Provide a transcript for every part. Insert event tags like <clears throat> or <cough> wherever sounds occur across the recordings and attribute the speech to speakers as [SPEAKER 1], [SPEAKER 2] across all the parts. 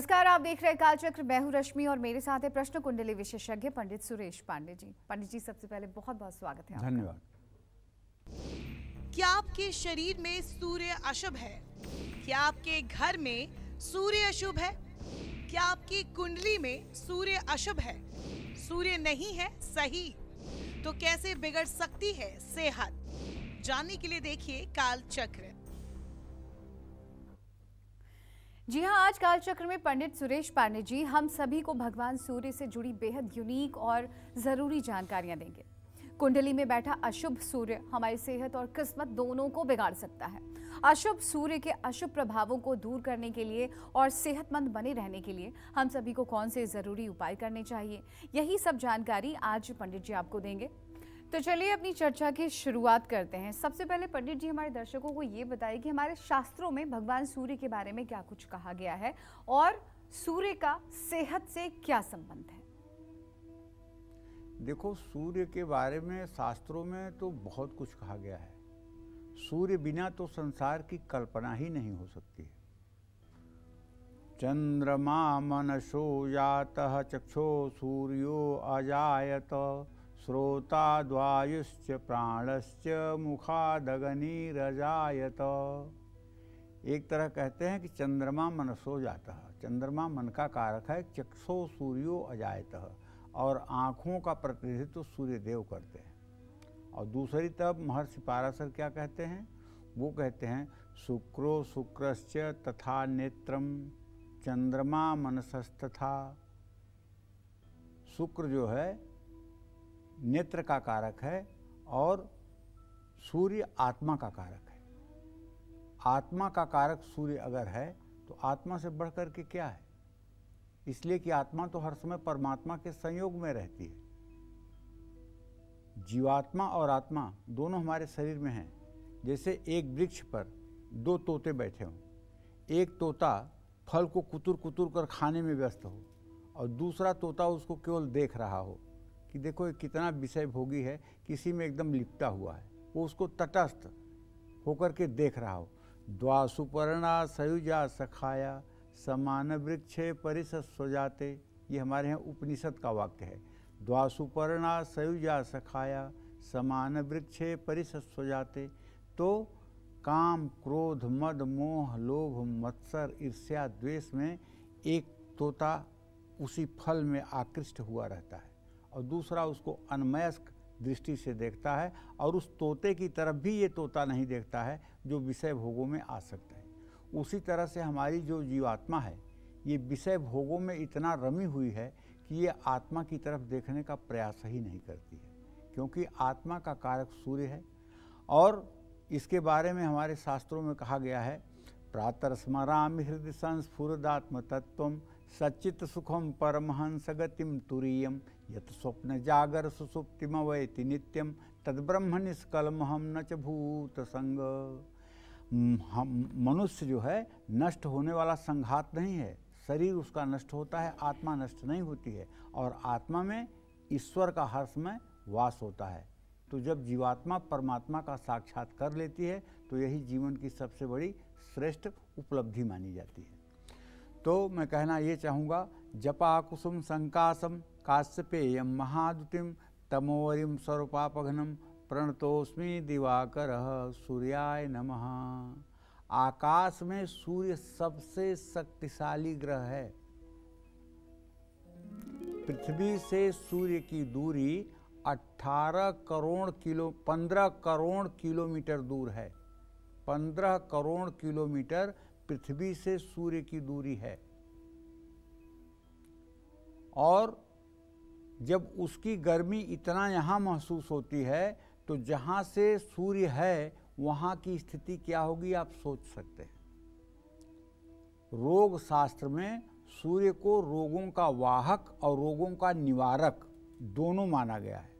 [SPEAKER 1] नमस्कार आप देख रहे हैं कालचक्र। मैं हूँ रश्मि और मेरे साथ है प्रश्न कुंडली विशेषज्ञ पंडित सुरेश पांडे जी पंडित जी सबसे पहले बहुत बहुत स्वागत है आपका।
[SPEAKER 2] धन्यवाद।
[SPEAKER 3] क्या आपके शरीर में सूर्य अशुभ है? क्या आपके घर में सूर्य अशुभ है? क्या आपकी कुंडली में सूर्य अशुभ है? सूर्य नहीं है सही। तो कैसे बिगड़ सकती है सेहत? जानने के लिए देखिए काल चक्र
[SPEAKER 1] जी हाँ आज कालचक्र में पंडित सुरेश पांडे जी हम सभी को भगवान सूर्य से जुड़ी बेहद यूनिक और ज़रूरी जानकारियाँ देंगे। कुंडली में बैठा अशुभ सूर्य हमारी सेहत और किस्मत दोनों को बिगाड़ सकता है। अशुभ सूर्य के अशुभ प्रभावों को दूर करने के लिए और सेहतमंद बने रहने के लिए हम सभी को कौन से ज़रूरी उपाय करने चाहिए? यही सब जानकारी आज पंडित जी आपको देंगे। तो चलिए अपनी चर्चा की शुरुआत करते हैं। सबसे पहले पंडित जी हमारे दर्शकों को ये बताइए कि हमारे शास्त्रों में भगवान सूर्य के बारे में क्या कुछ कहा गया है और सूर्य का सेहत से क्या संबंध है?
[SPEAKER 2] देखो, सूर्य के बारे में शास्त्रों में तो बहुत कुछ कहा गया है। सूर्य बिना तो संसार की कल्पना ही नहीं हो सकती है। चंद्रमा मनसो जात चक्षो सूर्यो अजायत। श्रोता द्वायुश्च प्राणश्च मुखादगनीरजायत। एक तरह कहते हैं कि चंद्रमा मनसो जाता है। चंद्रमा मन का कारक है, चक्षो सूर्यो अजायत और आँखों का प्रतिनिधित्व सूर्यदेव करते हैं। और दूसरी तरफ़ महर्षि पाराशर क्या कहते हैं? वो कहते हैं, शुक्रो शुक्रश्च तथा नेत्रम चंद्रमा मनसस्तथा। शुक्र जो है नेत्र का कारक है और सूर्य आत्मा का कारक है। आत्मा का कारक सूर्य अगर है तो आत्मा से बढ़कर के क्या है? इसलिए कि आत्मा तो हर समय परमात्मा के संयोग में रहती है। जीवात्मा और आत्मा दोनों हमारे शरीर में हैं। जैसे एक वृक्ष पर दो तोते बैठे हों। एक तोता फल को कुतुर कुतुर कर खाने में व्यस्त हो और दूसरा तोता उसको केवल देख रहा हो। कि देखो ये कितना विषय भोगी है, किसी में एकदम लिपटा हुआ है। वो उसको तटस्थ होकर के देख रहा हो। द्वा सुपर्णा सयुजा सखाया, समान वृक्षे परिसस्व जाते ये हमारे यहाँ उपनिषद का वाक्य है। द्वा सुपर्णा सयुजा सखाया, समान वृक्षे परिसस्व जाते तो काम, क्रोध, मद, मोह, लोभ, मत्सर, ईर्ष्या, द्वेष में एक तोता उसी फल में आकृष्ट हुआ रहता है। और दूसरा उसको अनमयस्क दृष्टि से देखता है और उस तोते की तरफ़ भी ये तोता नहीं देखता है, जो विषय भोगों में आ सकता है। उसी तरह से हमारी जो जीवात्मा है, ये विषय भोगों में इतना रमी हुई है कि ये आत्मा की तरफ़ देखने का प्रयास ही नहीं करती है, क्योंकि आत्मा का कारक सूर्य है। और इसके बारे में हमारे शास्त्रों में कहा गया है, प्रातर स्मराम हृदय संस्फुरदात्म तत्व सच्चित सुखम परमहंस गतिम तुरीयम यत स्वप्न जागर सुसुप्तिमवैति नित्यम तद्ब्रह्म निष्कलमहम न च भूत संग हम, मनुष्य जो है, नष्ट होने वाला संघात नहीं है। शरीर उसका नष्ट होता है, आत्मा नष्ट नहीं होती है। और आत्मा में ईश्वर का हर समय वास होता है। तो जब जीवात्मा परमात्मा का साक्षात कर लेती है तो यही जीवन की सबसे बड़ी श्रेष्ठ उपलब्धि मानी जाती है। तो मैं कहना ये चाहूँगा, जपा कुसुम संकासम काश्यपेयम महादुतिम तमोवरिम स्वरूपापघनम प्रणतोस्मी दिवाकर सूर्याय नमः। आकाश में सूर्य सबसे शक्तिशाली ग्रह है। पृथ्वी से सूर्य की दूरी 18 करोड़ किलो 15 करोड़ किलोमीटर दूर है। 15 करोड़ किलोमीटर पृथ्वी से सूर्य की दूरी है। और जब उसकी गर्मी इतना यहाँ महसूस होती है तो जहाँ से सूर्य है, वहाँ की स्थिति क्या होगी आप सोच सकते हैं। रोग शास्त्र में सूर्य को रोगों का वाहक और रोगों का निवारक दोनों माना गया है।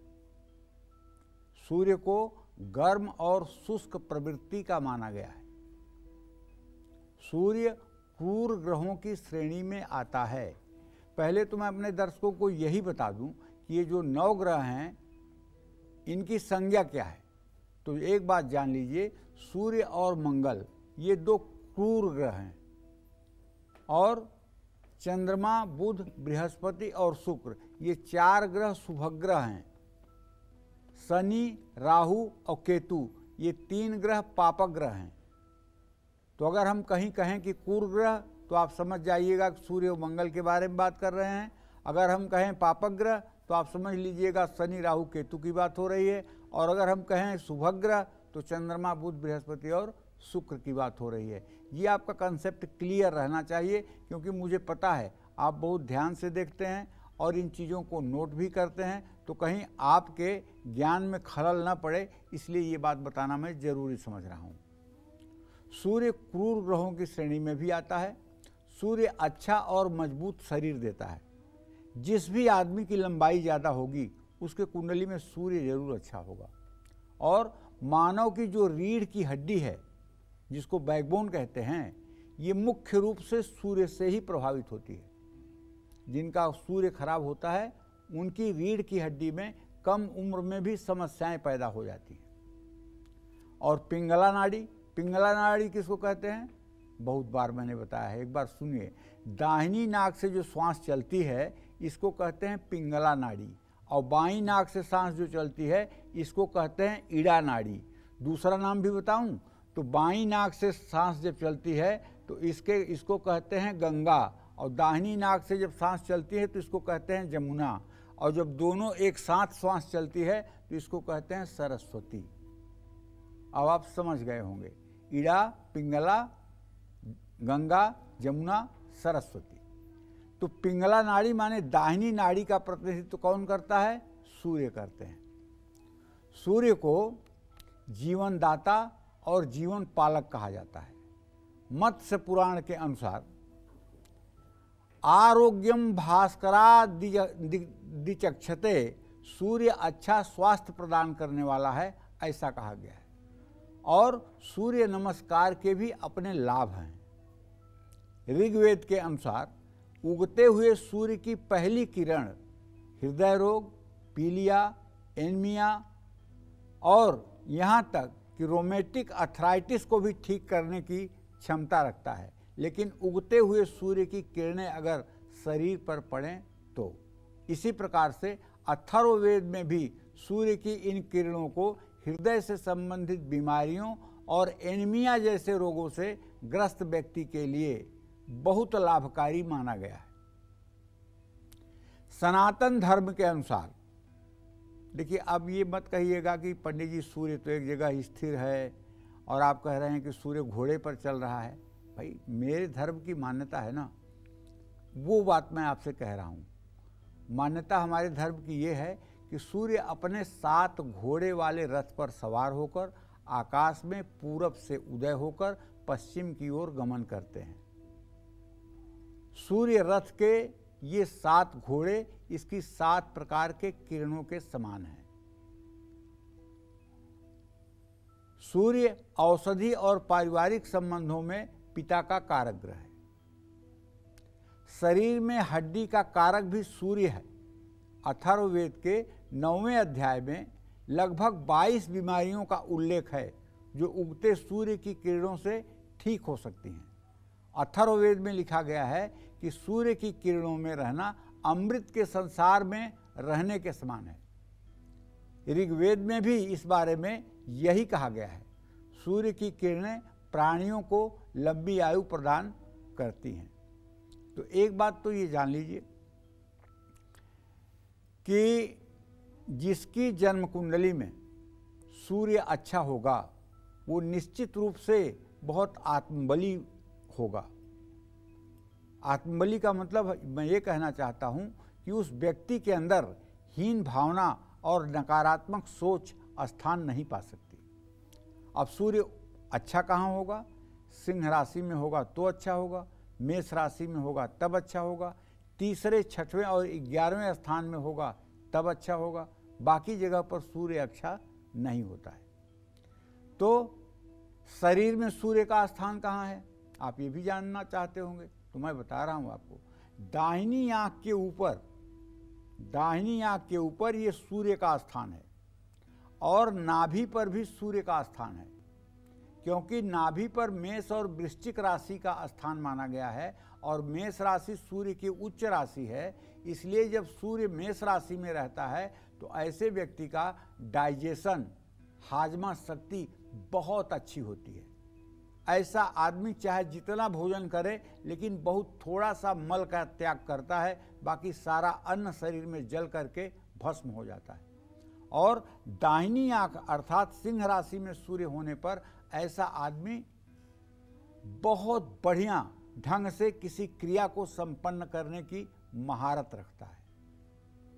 [SPEAKER 2] सूर्य को गर्म और शुष्क प्रवृत्ति का माना गया है। सूर्य क्रूर ग्रहों की श्रेणी में आता है। पहले तो मैं अपने दर्शकों को यही बता दूँ कि ये जो नौ ग्रह हैं, इनकी संज्ञा क्या है? तो एक बात जान लीजिए, सूर्य और मंगल, ये दो क्रूर ग्रह हैं। और चंद्रमा, बुध, बृहस्पति और शुक्र, ये चार ग्रह शुभग्रह हैं। शनि, राहु और केतु, ये तीन ग्रह पापक ग्रह हैं। तो अगर हम कहीं कहें कि कुर ग्रह तो आप समझ जाइएगा कि सूर्य और मंगल के बारे में बात कर रहे हैं। अगर हम कहें पापक ग्रह तो आप समझ लीजिएगा शनि राहु केतु की बात हो रही है। और अगर हम कहें शुभग्रह तो चंद्रमा, बुध, बृहस्पति और शुक्र की बात हो रही है। ये आपका कंसेप्ट क्लियर रहना चाहिए, क्योंकि मुझे पता है, आप बहुत ध्यान से देखते हैं और इन चीज़ों को नोट भी करते हैं। तो कहीं आपके ज्ञान में खलल न पड़े, इसलिए ये बात बताना मैं ज़रूरी समझ रहा हूँ। सूर्य क्रूर ग्रहों की श्रेणी में भी आता है सूर्य अच्छा और मज़बूत शरीर देता है। जिस भी आदमी की लंबाई ज़्यादा होगी, उसके कुंडली में सूर्य ज़रूर अच्छा होगा। और मानव की जो रीढ़ की हड्डी है, जिसको बैकबोन कहते हैं, ये मुख्य रूप से सूर्य से ही प्रभावित होती है। जिनका सूर्य खराब होता है, उनकी रीढ़ की हड्डी में कम उम्र में भी समस्याएँ पैदा हो जाती हैं। और पिंगला नाड़ी पिंगला नाड़ी किसको कहते हैं? बहुत बार मैंने बताया है, एक बार सुनिए। दाहिनी नाक से जो श्वास चलती है, इसको कहते हैं पिंगला नाड़ी। और बाई नाक से सांस जो चलती है, इसको कहते हैं ईड़ा नाड़ी। दूसरा नाम भी बताऊँ? तो बाई नाक से सांस जब चलती है तो इसके, इसको कहते हैं गंगा। और दाहिनी नाक से जब सांस चलती है तो इसको कहते हैं जमुना। और जब दोनों एक साथ सांस चलती है तो इसको कहते हैं सरस्वती। अब आप समझ गए होंगे। ईड़ा पिंगला गंगा जमुना सरस्वती। तो पिंगला नाड़ी माने दाहिनी नाड़ी का प्रतिनिधित्व कौन करता है? सूर्य करते हैं। सूर्य को जीवन दाता और जीवन पालक कहा जाता है। मत्स्य पुराण के अनुसार, आरोग्यम भास्करा दिचक्षते, सूर्य अच्छा स्वास्थ्य प्रदान करने वाला है, ऐसा कहा गया है। और सूर्य नमस्कार के भी अपने लाभ हैं। ऋग्वेद के अनुसार उगते हुए सूर्य की पहली किरण हृदय रोग, पीलिया, एनमिया और यहाँ तक कि रोमेटिक अथराइटिस को भी ठीक करने की क्षमता रखता है। लेकिन उगते हुए सूर्य की किरणें अगर शरीर पर पड़ें तो। इसी प्रकार से अथर्ववेद में भी सूर्य की इन किरणों को हृदय से संबंधित बीमारियों और एनीमिया जैसे रोगों से ग्रस्त व्यक्ति के लिए बहुत लाभकारी माना गया है। सनातन धर्म के अनुसार, देखिए अब ये मत कहिएगा कि पंडित जी सूर्य तो एक जगह स्थिर है और आप कह रहे हैं कि सूर्य घोड़े पर चल रहा है। भाई, मेरे धर्म की मान्यता है ना? वो बात मैं आपसे कह रहा हूँ। मान्यता हमारे धर्म की ये है कि सूर्य अपने सात घोड़े वाले रथ पर सवार होकर आकाश में पूरब से उदय होकर पश्चिम की ओर गमन करते हैं। सूर्य रथ के ये सात घोड़े इसकी सात प्रकार के किरणों के समान हैं। सूर्य औषधि और पारिवारिक संबंधों में पिता का कारक ग्रह है। शरीर में हड्डी का कारक भी सूर्य है। अथर्ववेद के नौवें अध्याय में लगभग 22 बीमारियों का उल्लेख है, जो उगते सूर्य की किरणों से ठीक हो सकती हैं। अथर्ववेद में लिखा गया है कि सूर्य की किरणों में रहना अमृत के संसार में रहने के समान है। ऋग्वेद में भी इस बारे में यही कहा गया है। सूर्य की किरणें प्राणियों को लंबी आयु प्रदान करती हैं। तो एक बात तो ये जान लीजिए कि जिसकी जन्म कुंडली में सूर्य अच्छा होगा, वो निश्चित रूप से बहुत आत्मबली होगा। आत्मबली का मतलब मैं ये कहना चाहता हूँ कि उस व्यक्ति के अंदर हीन भावना और नकारात्मक सोच स्थान नहीं पा सकती। अब सूर्य अच्छा कहाँ होगा? सिंह राशि में होगा तो अच्छा होगा, मेष राशि में होगा तब अच्छा होगा, तीसरे, छठवें और ग्यारहवें स्थान में होगा तब अच्छा होगा, बाकी जगह पर सूर्य अच्छा नहीं होता है। तो शरीर में सूर्य का स्थान कहाँ है? आप ये भी जानना चाहते होंगे। तो मैं बता रहा हूँ आपको, दाहिनी आँख के ऊपर, दाहिनी आँख के ऊपर ये सूर्य का स्थान है और नाभि पर भी सूर्य का स्थान है, क्योंकि नाभि पर मेष और वृश्चिक राशि का स्थान माना गया है और मेष राशि सूर्य की उच्च राशि है, इसलिए जब सूर्य मेष राशि में रहता है तो ऐसे व्यक्ति का डाइजेशन, हाजमा शक्ति बहुत अच्छी होती है। ऐसा आदमी चाहे जितना भोजन करे, लेकिन बहुत थोड़ा सा मल का त्याग करता है, बाकी सारा अन्न शरीर में जल करके भस्म हो जाता है। और दाहिनी आँख अर्थात सिंह राशि में सूर्य होने पर ऐसा आदमी बहुत बढ़िया ढंग से किसी क्रिया को संपन्न करने की महारत रखता है।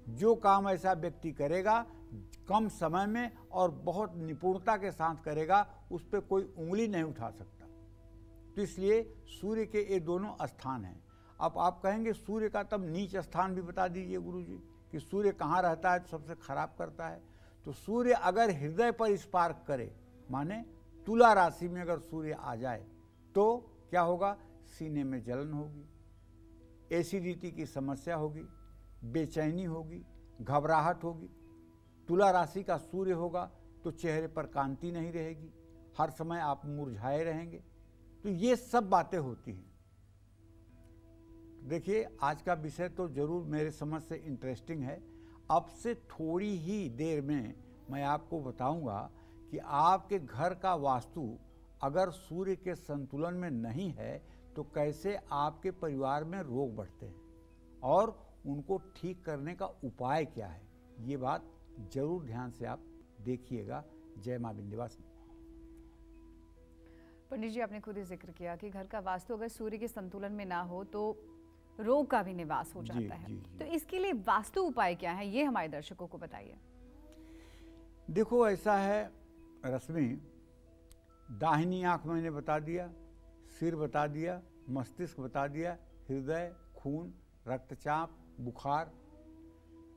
[SPEAKER 2] जो काम ऐसा व्यक्ति करेगा, कम समय में और बहुत निपुणता के साथ करेगा, उस पर कोई उंगली नहीं उठा सकता। तो इसलिए सूर्य के ये दोनों स्थान हैं। अब आप कहेंगे, सूर्य का तब नीच स्थान भी बता दीजिए गुरु जी कि सूर्य कहाँ रहता है तो सबसे खराब करता है। तो सूर्य अगर हृदय पर स्पार्क करे, माने तुला राशि में अगर सूर्य आ जाए तो क्या होगा? सीने में जलन होगी एसिडिटी की समस्या होगी, बेचैनी होगी, घबराहट होगी। तुला राशि का सूर्य होगा तो चेहरे पर कांति नहीं रहेगी, हर समय आप मुरझाए रहेंगे। तो ये सब बातें होती हैं। देखिए, आज का विषय तो ज़रूर मेरे समझ से इंटरेस्टिंग है। अब से थोड़ी ही देर में मैं आपको बताऊँगा कि आपके घर का वास्तु अगर सूर्य के संतुलन में नहीं है तो कैसे आपके परिवार में रोग बढ़ते हैं और उनको ठीक करने का उपाय क्या है? ये बात ज़रूर ध्यान से आप देखिएगा। जय माँ विंध्यवासिनी
[SPEAKER 1] पंडित जी आपने खुद ही ज़िक्र किया कि घर का वास्तु अगर सूर्य के संतुलन में ना हो तो रोग का भी निवास हो जाता है। जी, जी. तो इसके लिए वास्तु उपाय क्या है ये हमारे दर्शकों को बताइए।
[SPEAKER 2] देखो ऐसा है रश्मि दाहिनी आँख मैंने बता दिया सिर बता दिया मस्तिष्क बता दिया हृदय खून रक्तचाप बुखार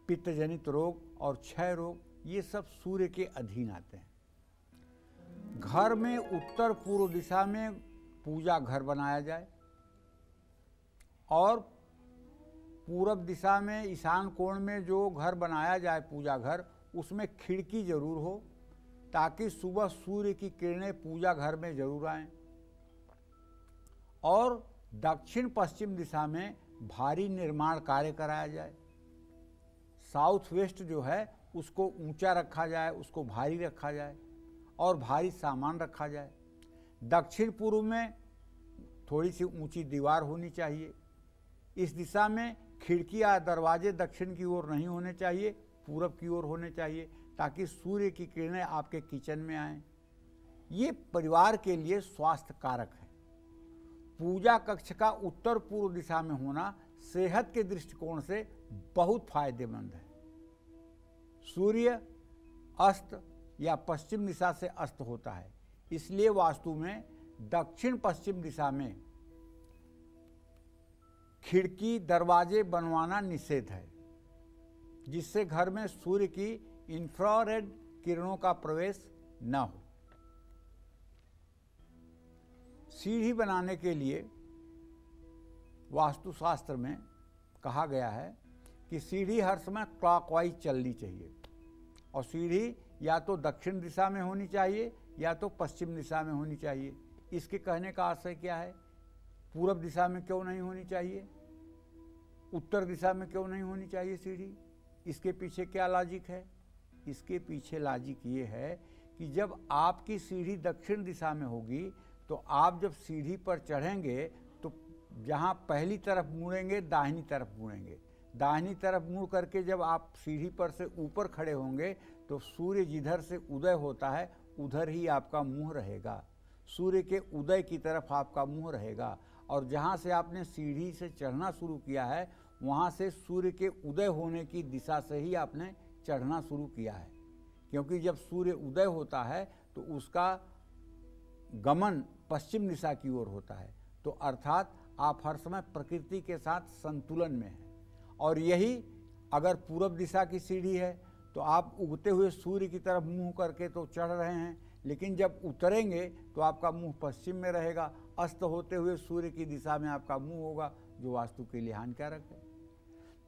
[SPEAKER 2] पित्तजनित रोग और क्षय रोग ये सब सूर्य के अधीन आते हैं। घर में उत्तर पूर्व दिशा में पूजा घर बनाया जाए और पूरब दिशा में ईशान कोण में जो घर बनाया जाए पूजा घर, उसमें खिड़की ज़रूर हो, ताकि सुबह सूर्य की किरणें पूजा घर में ज़रूर आए। और दक्षिण पश्चिम दिशा में भारी निर्माण कार्य कराया जाए। साउथ वेस्ट जो है, उसको ऊँचा रखा जाए, उसको भारी रखा जाए। और भारी सामान रखा जाए। दक्षिण पूर्व में थोड़ी सी ऊँची दीवार होनी चाहिए। इस दिशा में खिड़की या दरवाजे दक्षिण की ओर नहीं होने चाहिए, पूरब की ओर होने चाहिए, ताकि सूर्य की किरणें आपके किचन में आए। ये परिवार के लिए स्वास्थ्य कारक है। पूजा कक्ष का उत्तर पूर्व दिशा में होना सेहत के दृष्टिकोण से बहुत फ़ायदेमंद है। सूर्य अस्त या पश्चिम दिशा से अस्त होता है। इसलिए वास्तु में दक्षिण पश्चिम दिशा में खिड़की, दरवाजे बनवाना निषेध है, जिससे घर में सूर्य की इंफ्रारेड किरणों का प्रवेश न हो। सीढ़ी बनाने के लिए वास्तुशास्त्र में कहा गया है कि सीढ़ी हर समय क्लॉकवाइज चलनी चाहिए, और सीढ़ी या तो दक्षिण दिशा में होनी चाहिए या तो पश्चिम दिशा में होनी चाहिए। इसके कहने का आशय क्या है? पूरब दिशा में क्यों नहीं होनी चाहिए? उत्तर दिशा में क्यों नहीं होनी चाहिए सीढ़ी? इसके पीछे क्या लॉजिक है? इसके पीछे लॉजिक ये है कि जब आपकी सीढ़ी दक्षिण दिशा में होगी तो आप जब सीढ़ी पर चढ़ेंगे तो जहाँ पहली तरफ़ मुड़ेंगे, दाहिनी तरफ़ मुड़ेंगे। दाहिनी तरफ़ मुड़ करके जब आप सीढ़ी पर से ऊपर खड़े होंगे तो सूर्य जिधर से उदय होता है, उधर ही आपका मुँह रहेगा। सूर्य के उदय की तरफ़ आपका मुँह रहेगा। और जहाँ से आपने सीढ़ी से चढ़ना शुरू किया है, वहाँ से सूर्य के उदय होने की दिशा से ही आपने चढ़ना शुरू किया है। क्योंकि जब सूर्य उदय होता है तो उसका गमन पश्चिम दिशा की ओर होता है। तो अर्थात आप हर समय प्रकृति के साथ संतुलन में हैं। और यही अगर पूर्व दिशा की सीढ़ी है तो आप उगते हुए सूर्य की तरफ़ मुँह करके तो चढ़ रहे हैं, लेकिन जब उतरेंगे तो आपका मुँह पश्चिम में रहेगा, अस्त होते हुए सूर्य की दिशा में आपका मुँह होगा, जो वास्तु के लिए हानिकारक है।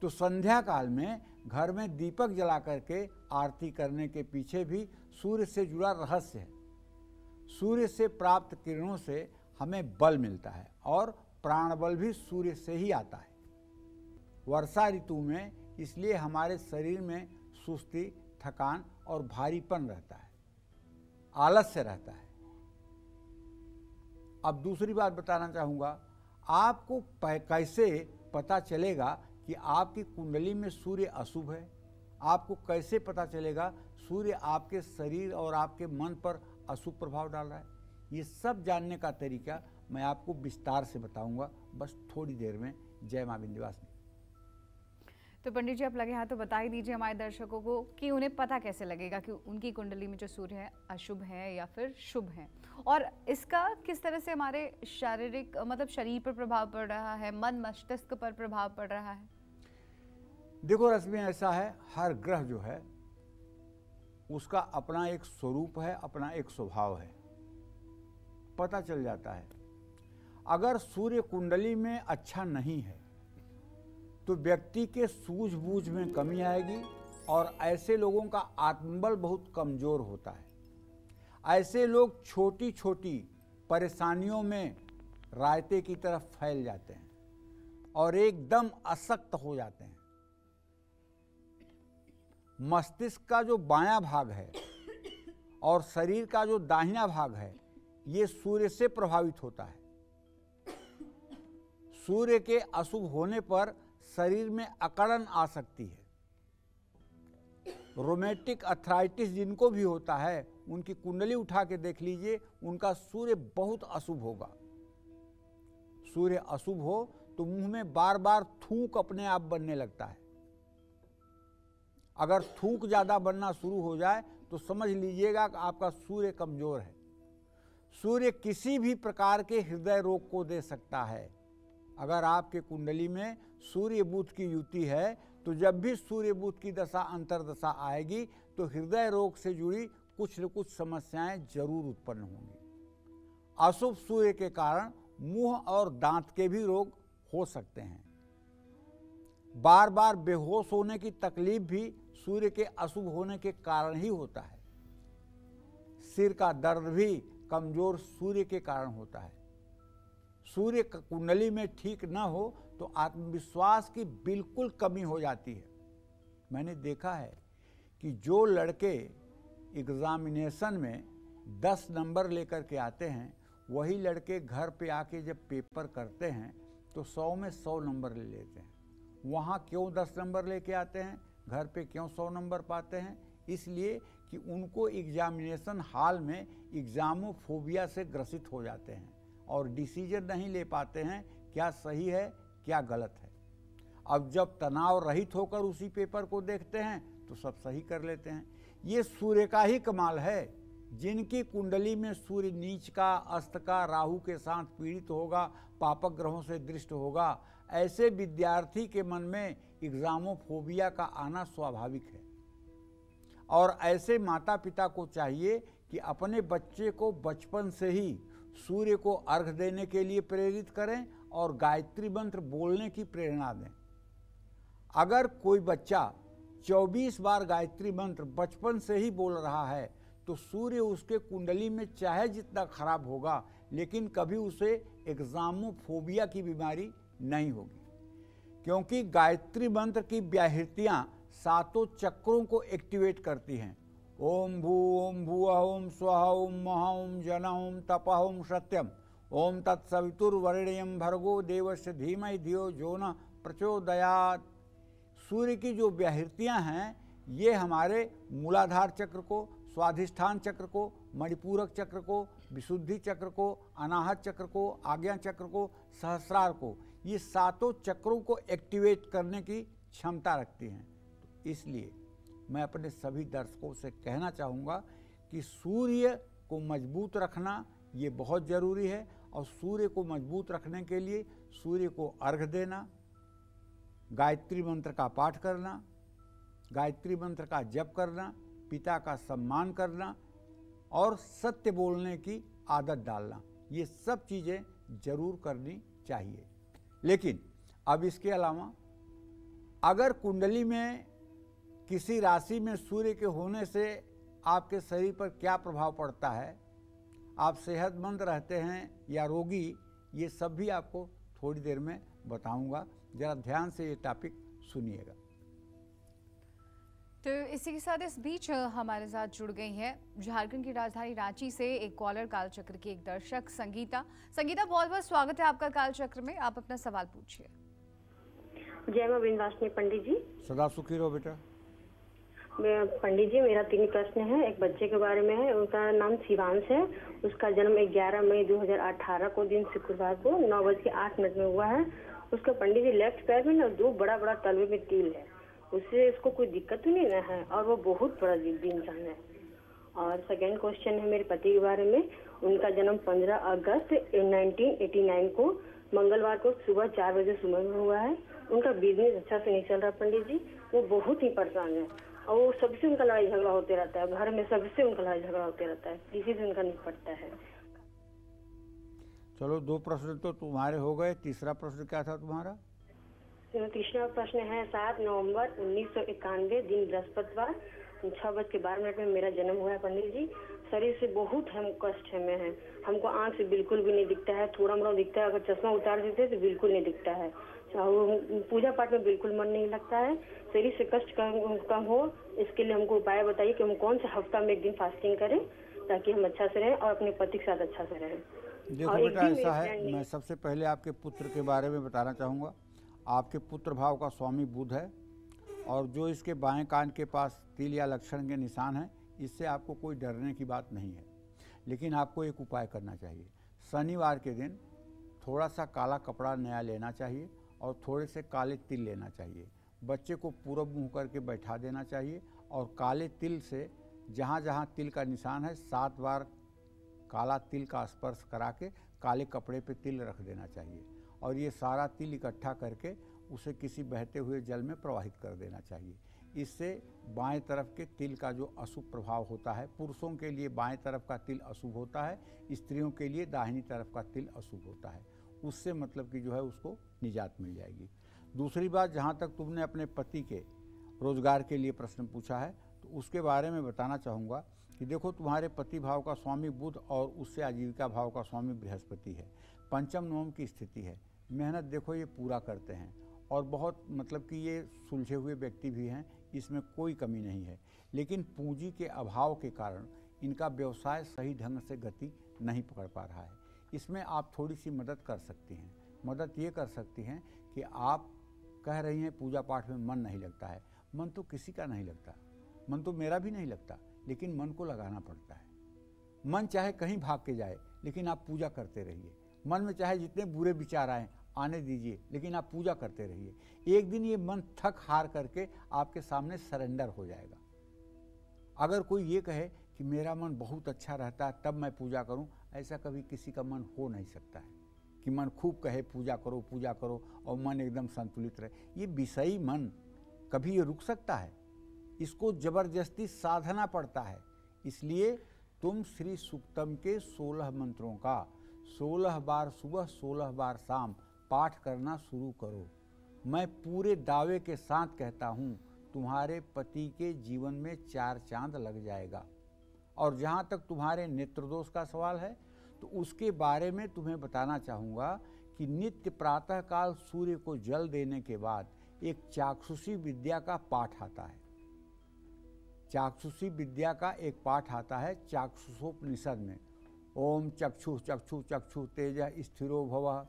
[SPEAKER 2] तो संध्या काल में घर में दीपक जला करके आरती करने के पीछे भी सूर्य से जुड़ा रहस्य है। सूर्य से प्राप्त किरणों से हमें बल मिलता है और प्राण बल भी सूर्य से ही आता है। वर्षा ऋतु में इसलिए हमारे शरीर में सुस्ती, थकान और भारीपन रहता है। आलस्य रहता है। अब दूसरी बात बताना चाहूँगा, आपको कैसे पता चलेगा कि आपकी कुंडली में सूर्य अशुभ है? आपको कैसे पता चलेगा सूर्य आपके शरीर और आपके मन पर अशुभ प्रभाव डाल रहा है? ये सब जानने का तरीका मैं आपको विस्तार से बताऊँगा। बस थोड़ी देर में। जय माँ विंध्यवासिनी।
[SPEAKER 1] तो पंडित जी, आप लगे हाथ तो बता ही दीजिए हमारे दर्शकों को कि उन्हें पता कैसे लगेगा कि उनकी कुंडली में जो सूर्य है, अशुभ है या फिर शुभ है? और इसका किस तरह से हमारे शारीरिक मतलब शरीर पर प्रभाव पड़ रहा है, मन मस्तिष्क पर प्रभाव पड़ रहा है?
[SPEAKER 2] देखो, रश्मि, ऐसा है, हर ग्रह जो है, उसका अपना एक स्वरूप है, अपना एक स्वभाव है। पता चल जाता है। अगर सूर्य कुंडली में अच्छा नहीं है तो व्यक्ति के सूझबूझ में कमी आएगी और ऐसे लोगों का आत्मबल बहुत कमज़ोर होता है। ऐसे लोग छोटी छोटी परेशानियों में रायते की तरफ़ फैल जाते हैं और एकदम असक्त हो जाते हैं। मस्तिष्क का जो बायां भाग है और शरीर का जो दाहिना भाग है, ये सूर्य से प्रभावित होता है। सूर्य के अशुभ होने पर शरीर में अकड़न आ सकती है। रोमेटिक अथराइटिस जिनको भी होता है, उनकी कुंडली उठा के देख लीजिए, उनका सूर्य बहुत अशुभ होगा। सूर्य अशुभ हो तो मुँह में बार बार थूक अपने आप बनने लगता है। अगर थूक ज़्यादा बनना शुरू हो जाए तो समझ लीजिएगा कि आपका सूर्य कमज़ोर है। सूर्य किसी भी प्रकार के हृदय रोग को दे सकता है। अगर आपके कुंडली में सूर्य बुध की युति है तो जब भी सूर्य बुध की दशा अंतरदशा आएगी तो हृदय रोग से जुड़ी कुछ न कुछ समस्याएँ ज़रूर उत्पन्न होंगी। अशुभ सूर्य के कारण मुँह और दांत के भी रोग हो सकते हैं। बार बार बेहोश होने की तकलीफ़ भी सूर्य के अशुभ होने के कारण ही होता है। सिर का दर्द भी कमज़ोर सूर्य के कारण होता है। सूर्य कुंडली में ठीक न हो तो आत्मविश्वास की बिल्कुल कमी हो जाती है। मैंने देखा है कि जो लड़के एग्ज़ामिनेशन में दस नंबर लेकर के आते हैं, वही लड़के घर पे आके जब पेपर करते हैं तो सौ में सौ नंबर ले लेते हैं। वहाँ क्यों दस नंबर लेके आते हैं? घर पे क्यों सौ नंबर पाते हैं? इसलिए कि उनको एग्जामिनेशन हॉल में एग्ज़ामोफोबिया से ग्रसित हो जाते हैं। और डिसीज़न नहीं ले पाते हैं क्या सही है, क्या गलत है। अब जब तनाव रहित होकर उसी पेपर को देखते हैं तो सब सही कर लेते हैं। ये सूर्य का ही कमाल है, जिनकी कुंडली में सूर्य नीच का, अस्त का, राहु के साथ पीड़ित होगा पापक ग्रहों से दृष्ट होगा, ऐसे विद्यार्थी के मन में एग्जामोफोबिया का आना स्वाभाविक है। और ऐसे माता पिता को चाहिए कि अपने बच्चे को बचपन से ही सूर्य को अर्घ देने के लिए प्रेरित करें और गायत्री मंत्र बोलने की प्रेरणा दें। अगर कोई बच्चा 24 बार गायत्री मंत्र बचपन से ही बोल रहा है तो सूर्य उसके कुंडली में चाहे जितना खराब होगा, लेकिन कभी उसे एग्जामोफोबिया की बीमारी नहीं होगी। क्योंकि गायत्री मंत्र की व्याहृतियाँ सातों चक्रों को एक्टिवेट करती हैं। ओम भू ओम भू ओम स्व, ओम मह, ओम जन, ओम तप, ओम सत्यम ओम तत्सवितुर्वर्ण्यम भर्गो देवस्य धीमय धियो जो न प्रचोदयात। सूर्य की जो व्याहृतियाँ हैं, ये हमारे मूलाधार चक्र को, स्वाधिष्ठान चक्र को, मणिपूरक चक्र को, विशुद्धि चक्र को, अनाहत चक्र को, आज्ञा चक्र को, सहस्रार को, ये सातों चक्रों को एक्टिवेट करने की क्षमता रखती हैं। तो इसलिए मैं अपने सभी दर्शकों से कहना चाहूँगा कि सूर्य को मज़बूत रखना ये बहुत ज़रूरी है और सूर्य को मज़बूत रखने के लिए सूर्य को अर्घ देना, गायत्री मंत्र का पाठ करना, गायत्री मंत्र का जप करना, पिता का सम्मान करना और सत्य बोलने की आदत डालना। ये सब चीज़ें ज़रूर करनी चाहिए। लेकिन अब इसके अलावा अगर कुंडली में किसी राशि में सूर्य के होने से आपके शरीर पर क्या प्रभाव पड़ता है? आप सेहतमंद रहते हैं या रोगी ये सब भी आपको थोड़ी देर में बताऊँगा। ज़रा ध्यान से ये टॉपिक सुनिएगा।
[SPEAKER 1] तो इसी के साथ इस बीच हमारे साथ जुड़ गई हैं झारखंड की राजधानी रांची से एक कॉलर कालचक्र की एक दर्शक संगीता। संगीता बहुत बहुत स्वागत है आपका कालचक्र में। आप अपना सवाल पूछिए।
[SPEAKER 4] जय माँ विंध्यवासिनी पंडित जी।
[SPEAKER 2] सदा सुखी रहो बेटा।
[SPEAKER 4] पंडित जी, मेरा तीन प्रश्न है। एक बच्चे के बारे में है, उनका नाम शिवांश है। उसका जन्म 11 मई 2018 को, दिन शुक्रवार को, नौ बज के आठ मिनट में हुआ है। उसका पंडित जी लेफ़्ट पैर में ना दो बड़ा बड़ा तलवे में तिल है। उससे उसको कोई दिक्कत तो नहीं ना है? और वो बहुत बड़ा जिद्दी इंसान है। और सेकेंड क्वेश्चन है मेरे पति के बारे में। उनका जन्म 15 अगस्त 1989 को, मंगलवार को सुबह चार बजे सुबह में हुआ है। उनका बिज़नेस अच्छा से नहीं चल रहा पंडित जी। वो बहुत ही परेशान है। और वो सबसे उनका लड़ाई झगड़ा होते रहता है घर में सबसे उनका लड़ाई झगड़ा होते रहता है किसी से उनका निपटता है।
[SPEAKER 2] चलो दो प्रश्न तो तुम्हारे हो गए तीसरा प्रश्न क्या था तुम्हारा?
[SPEAKER 4] तो तीसरा प्रश्न है सात नवंबर उन्नीस सौ इक्यानवे दिन बृहस्पतिवार छह बज के बारह मिनट में मेरा जन्म हुआ है पंडित जी। शरीर से बहुत हम कष्ट है में है। हमको आँख से बिल्कुल भी नहीं दिखता है थोड़ा मोड़ा दिखता है अगर चश्मा उतार देते तो बिल्कुल नहीं दिखता है। पूजा पाठ में बिल्कुल मन नहीं लगता है। शरीर से कष्ट कम, कम हो इसके लिए हमको उपाय बताइए कि हम कौन सा हफ़्ता में एक दिन फास्टिंग करें ताकि हम अच्छा से रहें और अपने पति के साथ अच्छा से रहें।
[SPEAKER 2] देखो बेटा ऐसा है मैं सबसे पहले आपके पुत्र के बारे में बताना चाहूँगा। आपके पुत्र भाव का स्वामी बुध है और जो इसके बाएँ कान के पास तिल या लक्षण के निशान हैं इससे आपको कोई डरने की बात नहीं है। लेकिन आपको एक उपाय करना चाहिए। शनिवार के दिन थोड़ा सा काला कपड़ा नया लेना चाहिए। और थोड़े से काले तिल लेना चाहिए। बच्चे को पूरब मुँह करके बैठा देना चाहिए और काले तिल से जहाँ जहाँ तिल का निशान है, सात बार काला तिल का स्पर्श करा के काले कपड़े पे तिल रख देना चाहिए और ये सारा तिल इकट्ठा करके उसे किसी बहते हुए जल में प्रवाहित कर देना चाहिए। इससे बाएँ तरफ़ के तिल का जो अशुभ प्रभाव होता है, पुरुषों के लिए बाएँ तरफ़ का तिल अशुभ होता है, स्त्रियों के लिए दाहिनी तरफ़ का तिल अशुभ होता है। उससे मतलब कि जो है उसको निजात मिल जाएगी। दूसरी बात, जहाँ तक तुमने अपने पति के रोज़गार के लिए प्रश्न पूछा है तो उसके बारे में बताना चाहूँगा कि देखो, तुम्हारे पति भाव का स्वामी बुध और उससे आजीविका भाव का स्वामी बृहस्पति है। पंचम नवम की स्थिति है। मेहनत देखो, ये पूरा करते हैं और बहुत मतलब कि ये सुलझे हुए व्यक्ति भी हैं, इसमें कोई कमी नहीं है। लेकिन पूंजी के अभाव के कारण इनका व्यवसाय सही ढंग से गति नहीं पकड़ पा रहा है। इसमें आप थोड़ी सी मदद कर सकती हैं। मदद ये कर सकती हैं कि आप कह रही हैं, पूजा पाठ में मन नहीं लगता है। मन तो किसी का नहीं लगता। मन तो मेरा भी नहीं लगता, लेकिन मन को लगाना पड़ता है। मन चाहे कहीं भाग के जाए, लेकिन आप पूजा करते रहिए। मन में चाहे जितने बुरे विचार आए, आने दीजिए, लेकिन आप पूजा करते रहिए। एक दिन ये मन थक हार करके आपके सामने सरेंडर हो जाएगा। अगर कोई ये कहे कि मेरा मन बहुत अच्छा रहता है, तब मैं पूजा करूँ। ऐसा कभी किसी का मन हो नहीं सकता है कि मन खूब कहे, पूजा करो पूजा करो और मन एकदम संतुलित रहे। ये विषयी मन कभी ये रुक सकता है। इसको ज़बरदस्ती साधना पड़ता है। इसलिए तुम श्री सुक्तम के सोलह मंत्रों का सोलह बार सुबह, सोलह बार शाम पाठ करना शुरू करो। मैं पूरे दावे के साथ कहता हूँ, तुम्हारे पति के जीवन में चार चाँद लग जाएगा। और जहाँ तक तुम्हारे नेत्रदोष का सवाल है तो उसके बारे में तुम्हें बताना चाहूँगा कि नित्य प्रातःकाल सूर्य को जल देने के बाद एक चाक्षुषी विद्या का पाठ आता है। चाक्षुषी विद्या का एक पाठ आता है चाक्षुषोपनिषद में। ओम चक्षु चक्षु चक्षु, तेज, स्थिरो भव।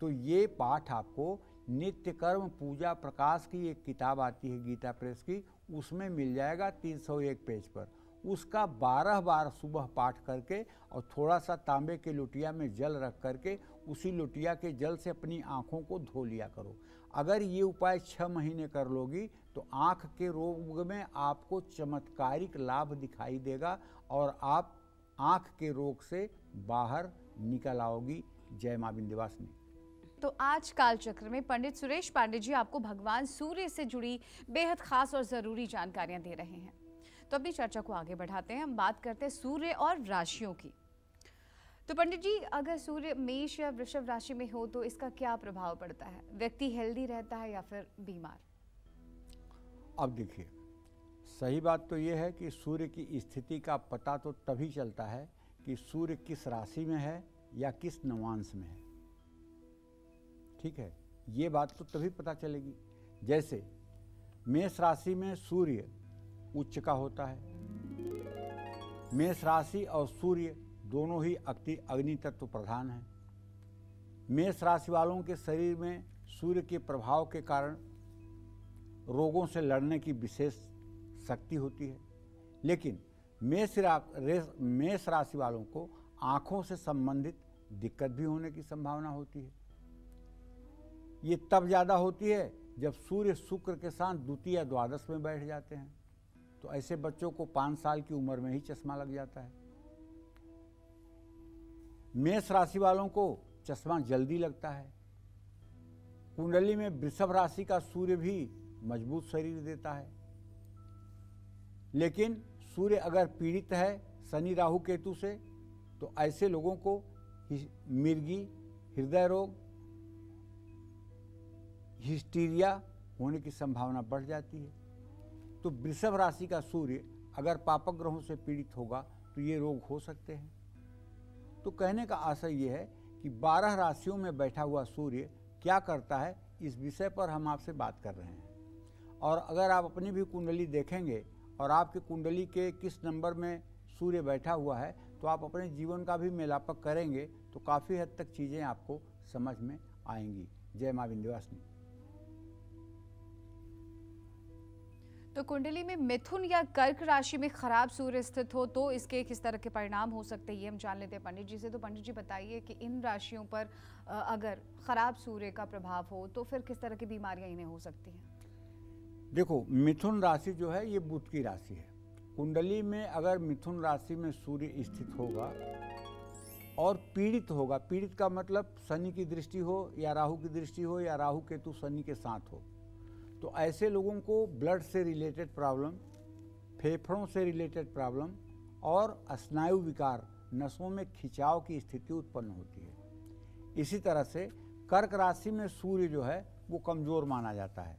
[SPEAKER 2] तो ये पाठ आपको नित्य कर्म, पूजा, प्रकाश की एक किताब आती है गीता प्रेस की, उसमें मिल जाएगा 301 पेज पर। उसका बारह बार सुबह पाठ करके और थोड़ा सा तांबे के लोटिया में जल रख करके उसी लोटिया के जल से अपनी आँखों को धो लिया करो। अगर ये उपाय छः महीने कर लोगी तो आँख के रोग में आपको चमत्कारिक लाभ दिखाई देगा और आप आँख के रोग से बाहर निकल आओगी। जय माँ विंध्यवासिनी।
[SPEAKER 1] तो आज कालचक्र में पंडित सुरेश पांडे जी आपको भगवान सूर्य से जुड़ी बेहद खास और ज़रूरी जानकारियाँ दे रहे हैं। तो अपनी चर्चा को आगे बढ़ाते हैं। हम बात करते हैं सूर्य और राशियों की। तो पंडित जी, अगर सूर्य मेष या वृषभ राशि में हो तो इसका क्या प्रभाव पड़ता है? व्यक्ति हेल्दी रहता है या फिर बीमार?
[SPEAKER 2] अब देखिए, सही बात तो ये है कि सूर्य की स्थिति का पता तो तभी चलता है कि सूर्य किस राशि में है या किस नवांश में है। ठीक है? ये बात तो तभी पता चलेगी। जैसे, मेष राशि में सूर्य उच्च का होता है। मेष राशि और सूर्य दोनों ही अग्नि अग्नि तत्व प्रधान हैं। मेष राशि वालों के शरीर में सूर्य के प्रभाव के कारण रोगों से लड़ने की विशेष शक्ति होती है। लेकिन मेष मेष राशि वालों को आँखों से संबंधित दिक्कत भी होने की संभावना होती है। ये तब ज़्यादा होती है जब सूर्य शुक्र के साथ द्वितीय द्वादश में बैठ जाते हैं। तो ऐसे बच्चों को पाँच साल की उम्र में ही चश्मा लग जाता है। मेष राशि वालों को चश्मा जल्दी लगता है। कुंडली में वृषभ राशि का सूर्य भी मज़बूत शरीर देता है। लेकिन सूर्य अगर पीड़ित है शनि राहु केतु से तो ऐसे लोगों को मिर्गी, हृदय रोग, हिस्टीरिया होने की संभावना बढ़ जाती है। तो वृषभ राशि का सूर्य अगर पापक ग्रहों से पीड़ित होगा तो ये रोग हो सकते हैं। तो कहने का आशय ये है कि बारह राशियों में बैठा हुआ सूर्य क्या करता है, इस विषय पर हम आपसे बात कर रहे हैं। और अगर आप अपनी भी कुंडली देखेंगे और आपकी कुंडली के किस नंबर में सूर्य बैठा हुआ है तो आप अपने जीवन का भी मेलापक करेंगे तो काफ़ी हद तक चीज़ें आपको समझ में आएँगी। जय माँ विंध्यवासिनी।
[SPEAKER 1] तो कुंडली में मिथुन या कर्क राशि में खराब सूर्य स्थित हो तो इसके किस तरह के परिणाम हो सकते हैं, ये हम जान लेते हैं पंडित जी से। तो पंडित जी बताइए कि इन राशियों पर अगर खराब सूर्य का प्रभाव हो तो फिर किस तरह की बीमारियाँ इन्हें हो सकती हैं?
[SPEAKER 2] देखो, मिथुन राशि जो है, ये बुध की राशि है। कुंडली में अगर मिथुन राशि में सूर्य स्थित होगा और पीड़ित होगा, पीड़ित का मतलब शनि की दृष्टि हो या राहु की दृष्टि हो या राहु केतु शनि के साथ हो तो ऐसे लोगों को ब्लड से रिलेटेड प्रॉब्लम, फेफड़ों से रिलेटेड प्रॉब्लम और स्नायु विकार, नसों में खिंचाव की स्थिति उत्पन्न होती है। इसी तरह से कर्क राशि में सूर्य जो है, वो कमज़ोर माना जाता है।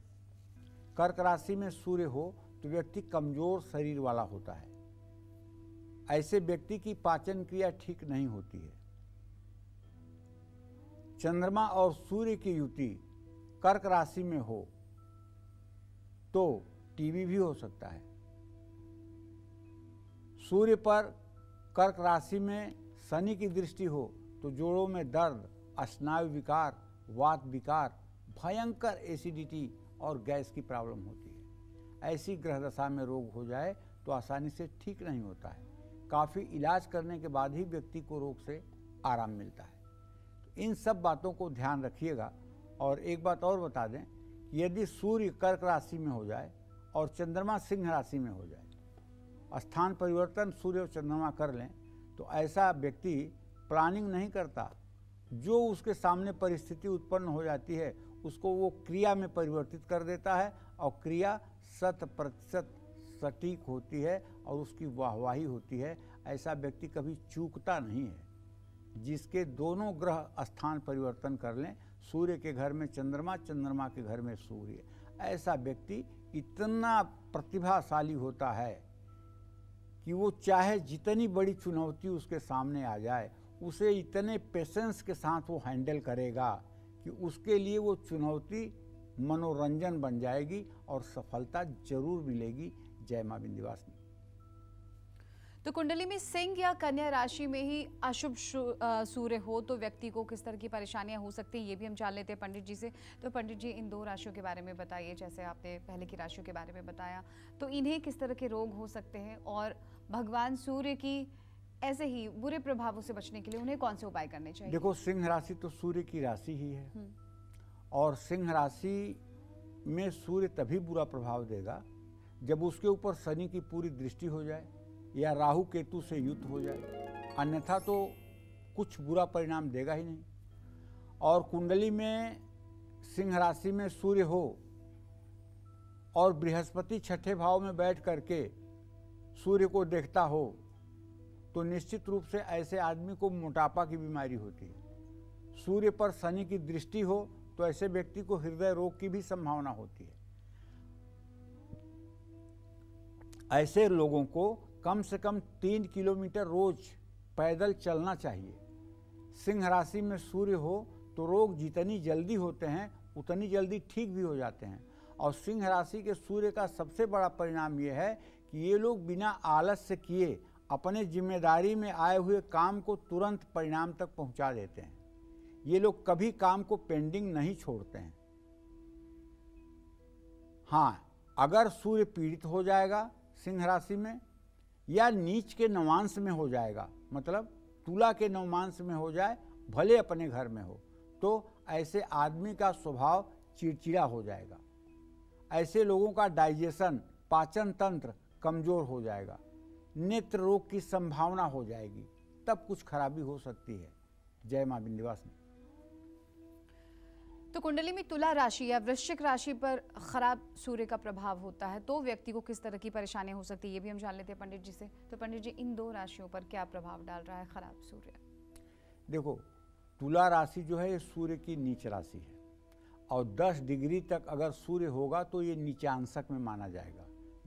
[SPEAKER 2] कर्क राशि में सूर्य हो तो व्यक्ति कमज़ोर शरीर वाला होता है। ऐसे व्यक्ति की पाचन क्रिया ठीक नहीं होती है। चंद्रमा और सूर्य की युति कर्क राशि में हो तो टीबी भी हो सकता है। सूर्य पर कर्क राशि में शनि की दृष्टि हो तो जोड़ों में दर्द स्नायु विकार, वात विकार, भयंकर एसिडिटी और गैस की प्रॉब्लम होती है। ऐसी ग्रह दशा में रोग हो जाए तो आसानी से ठीक नहीं होता है। काफ़ी इलाज करने के बाद ही व्यक्ति को रोग से आराम मिलता है। तो इन सब बातों को ध्यान रखिएगा और एक बात और बता दें यदि सूर्य कर्क राशि में हो जाए और चंद्रमा सिंह राशि में हो जाए, स्थान परिवर्तन सूर्य और चंद्रमा कर लें तो ऐसा व्यक्ति प्लानिंग नहीं करता। जो उसके सामने परिस्थिति उत्पन्न हो जाती है, उसको वो क्रिया में परिवर्तित कर देता है और क्रिया शत प्रतिशत सटीक होती है और उसकी वाहवाही होती है। ऐसा व्यक्ति कभी चूकता नहीं है। जिसके दोनों ग्रह स्थान परिवर्तन कर लें सूर्य के घर में चंद्रमा चंद्रमा के घर में सूर्य। ऐसा व्यक्ति इतना प्रतिभाशाली होता है कि वो चाहे जितनी बड़ी चुनौती उसके सामने आ जाए, उसे इतने पेशेंस के साथ वो हैंडल करेगा कि उसके लिए वो चुनौती मनोरंजन बन जाएगी और सफलता ज़रूर मिलेगी। जय माँ बिंदवासिनी
[SPEAKER 1] तो कुंडली में सिंह या कन्या राशि में ही अशुभ सूर्य हो तो व्यक्ति को किस तरह की परेशानियाँ हो सकती हैं ये भी हम जान लेते हैं पंडित जी से। तो पंडित जी इन दो राशियों के बारे में बताइए जैसे आपने पहले की राशियों के बारे में बताया। तो इन्हें किस तरह के रोग हो सकते हैं और भगवान सूर्य की ऐसे ही बुरे प्रभावों से बचने के लिए उन्हें कौन से उपाय करने चाहिए?
[SPEAKER 2] देखो सिंह राशि तो सूर्य की राशि ही है। हम्म। और सिंह राशि में सूर्य तभी बुरा प्रभाव देगा जब उसके ऊपर शनि की पूरी दृष्टि हो जाए। या राहु केतु से युद्ध हो जाए। अन्यथा तो कुछ बुरा परिणाम देगा ही नहीं। और कुंडली में, सिंह राशि में सूर्य हो, और बृहस्पति छठे भाव में बैठ करके सूर्य को देखता हो तो निश्चित रूप से ऐसे आदमी को मोटापा की बीमारी होती है। सूर्य पर शनि की दृष्टि हो तो ऐसे व्यक्ति को हृदय रोग की भी संभावना होती है। ऐसे लोगों को कम से कम तीन किलोमीटर रोज पैदल चलना चाहिए। सिंह राशि में सूर्य हो तो रोग जितनी जल्दी होते हैं, उतनी जल्दी ठीक भी हो जाते हैं। और सिंह राशि के सूर्य का सबसे बड़ा परिणाम यह है कि ये लोग बिना आलस से किए अपने ज़िम्मेदारी में आए हुए काम को तुरंत परिणाम तक पहुँचा देते हैं। ये लोग कभी काम को पेंडिंग नहीं छोड़ते हैं। हाँ अगर सूर्य पीड़ित हो जाएगा सिंह राशि में या नीच के नवांश में हो जाएगा। मतलब तुला के नवमांश में हो जाए, भले अपने घर में हो तो ऐसे आदमी का स्वभाव चिड़चिड़ा हो जाएगा। ऐसे लोगों का डाइजेशन, पाचन तंत्र कमज़ोर हो जाएगा। नेत्र रोग की संभावना हो जाएगी। तब कुछ खराबी हो सकती है। जय माँ विंध्यवासिनी
[SPEAKER 1] तो कुंडली में तुला राशि या वृश्चिक राशि पर खराब सूर्य का प्रभाव होता है तो व्यक्ति को किस तरह की परेशानी हो सकती है, ये भी हम जान लेते हैं पंडित जी से। तो पंडित जी, इन दो राशियों पर क्या प्रभाव डाल रहा है खराब सूर्य?
[SPEAKER 2] देखो, तुला राशि जो है, ये सूर्य की नीच राशि है। और 10 डिग्री तक अगर सूर्य होगा तो ये नीचांशक में माना जाएगा।